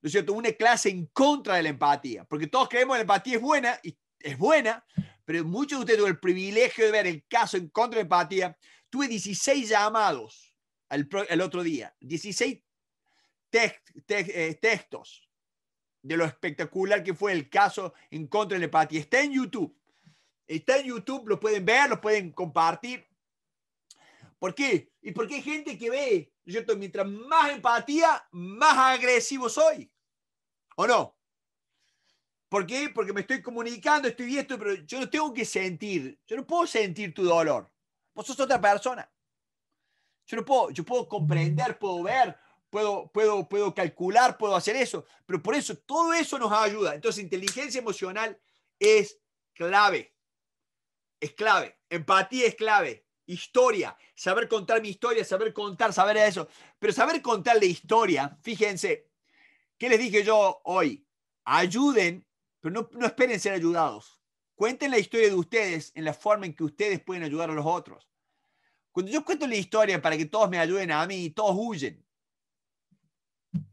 Speaker 1: ¿no es cierto?, una clase en contra de la empatía, porque todos creemos que la empatía es buena, y es buena, pero muchos de ustedes tuvo el privilegio de ver el caso en contra de la empatía. Tuve 16 llamados el, otro día, 16 eh, textos de lo espectacular que fue el caso en contra de empatía. Está en YouTube. Está en YouTube, lo pueden ver, lo pueden compartir. ¿Por qué? Y porque hay gente que ve, ¿cierto? Mientras más empatía, más agresivo soy. ¿O no? ¿Por qué? Porque me estoy comunicando, estoy viendo, pero yo no tengo que sentir. Yo no puedo sentir tu dolor. Vos sos otra persona. Yo no puedo, yo puedo comprender, puedo ver, puedo, puedo, puedo calcular, puedo hacer eso, pero por eso todo eso nos ayuda. Entonces, inteligencia emocional es clave. Es clave. Empatía es clave. Historia, saber contar mi historia, saber contar, saber eso. Pero saber contar la historia, fíjense, ¿qué les dije yo hoy? Ayuden, pero no, no esperen ser ayudados. Cuenten la historia de ustedes en la forma en que ustedes pueden ayudar a los otros. Cuando yo cuento la historia para que todos me ayuden a mí, todos huyen.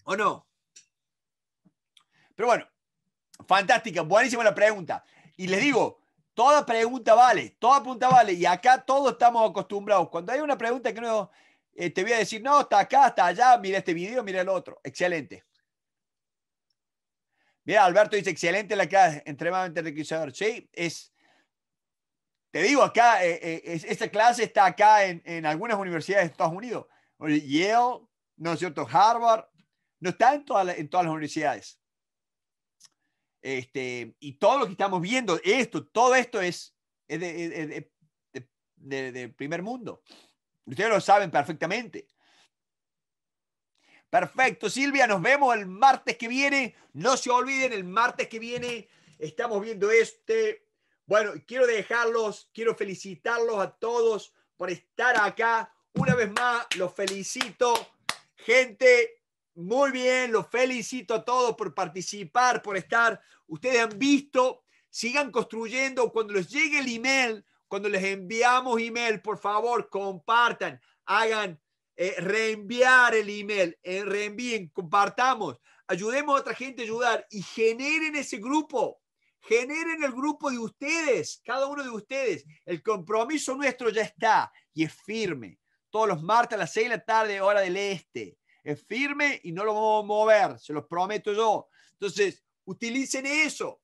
Speaker 1: ¿O no? Pero bueno, fantástica, buenísima la pregunta. Y les digo, toda pregunta vale, toda pregunta vale. Y acá todos estamos acostumbrados. Cuando hay una pregunta que no, eh, te voy a decir, no, está acá, está allá, mira este video, mira el otro. Excelente. Mira, Alberto dice, excelente la clase, extremadamente enriquecedor. Sí, es, te digo, acá, eh, eh, esta clase está acá en, en, algunas universidades de Estados Unidos. Yale, ¿no es cierto? Harvard, no está en, todas en todas las universidades. Este, y todo lo que estamos viendo, esto, todo esto es, es de primer mundo. Ustedes lo saben perfectamente. Perfecto, Silvia, nos vemos el martes que viene. No se olviden, el martes que viene estamos viendo este. Bueno, quiero dejarlos, quiero felicitarlos a todos por estar acá. Una vez más, los felicito. Gente, muy bien, los felicito a todos por participar, por estar. Ustedes han visto, sigan construyendo. Cuando les llegue el email, cuando les enviamos email, por favor, compartan, hagan eh, reenviar el email, eh, reenvíen, compartamos, ayudemos a otra gente a ayudar y generen ese grupo, generen el grupo de ustedes, cada uno de ustedes. El compromiso nuestro ya está y es firme. Todos los martes a las 6 de la tarde, hora del este. Es firme y no lo vamos a mover, se los prometo yo. Entonces, utilicen eso.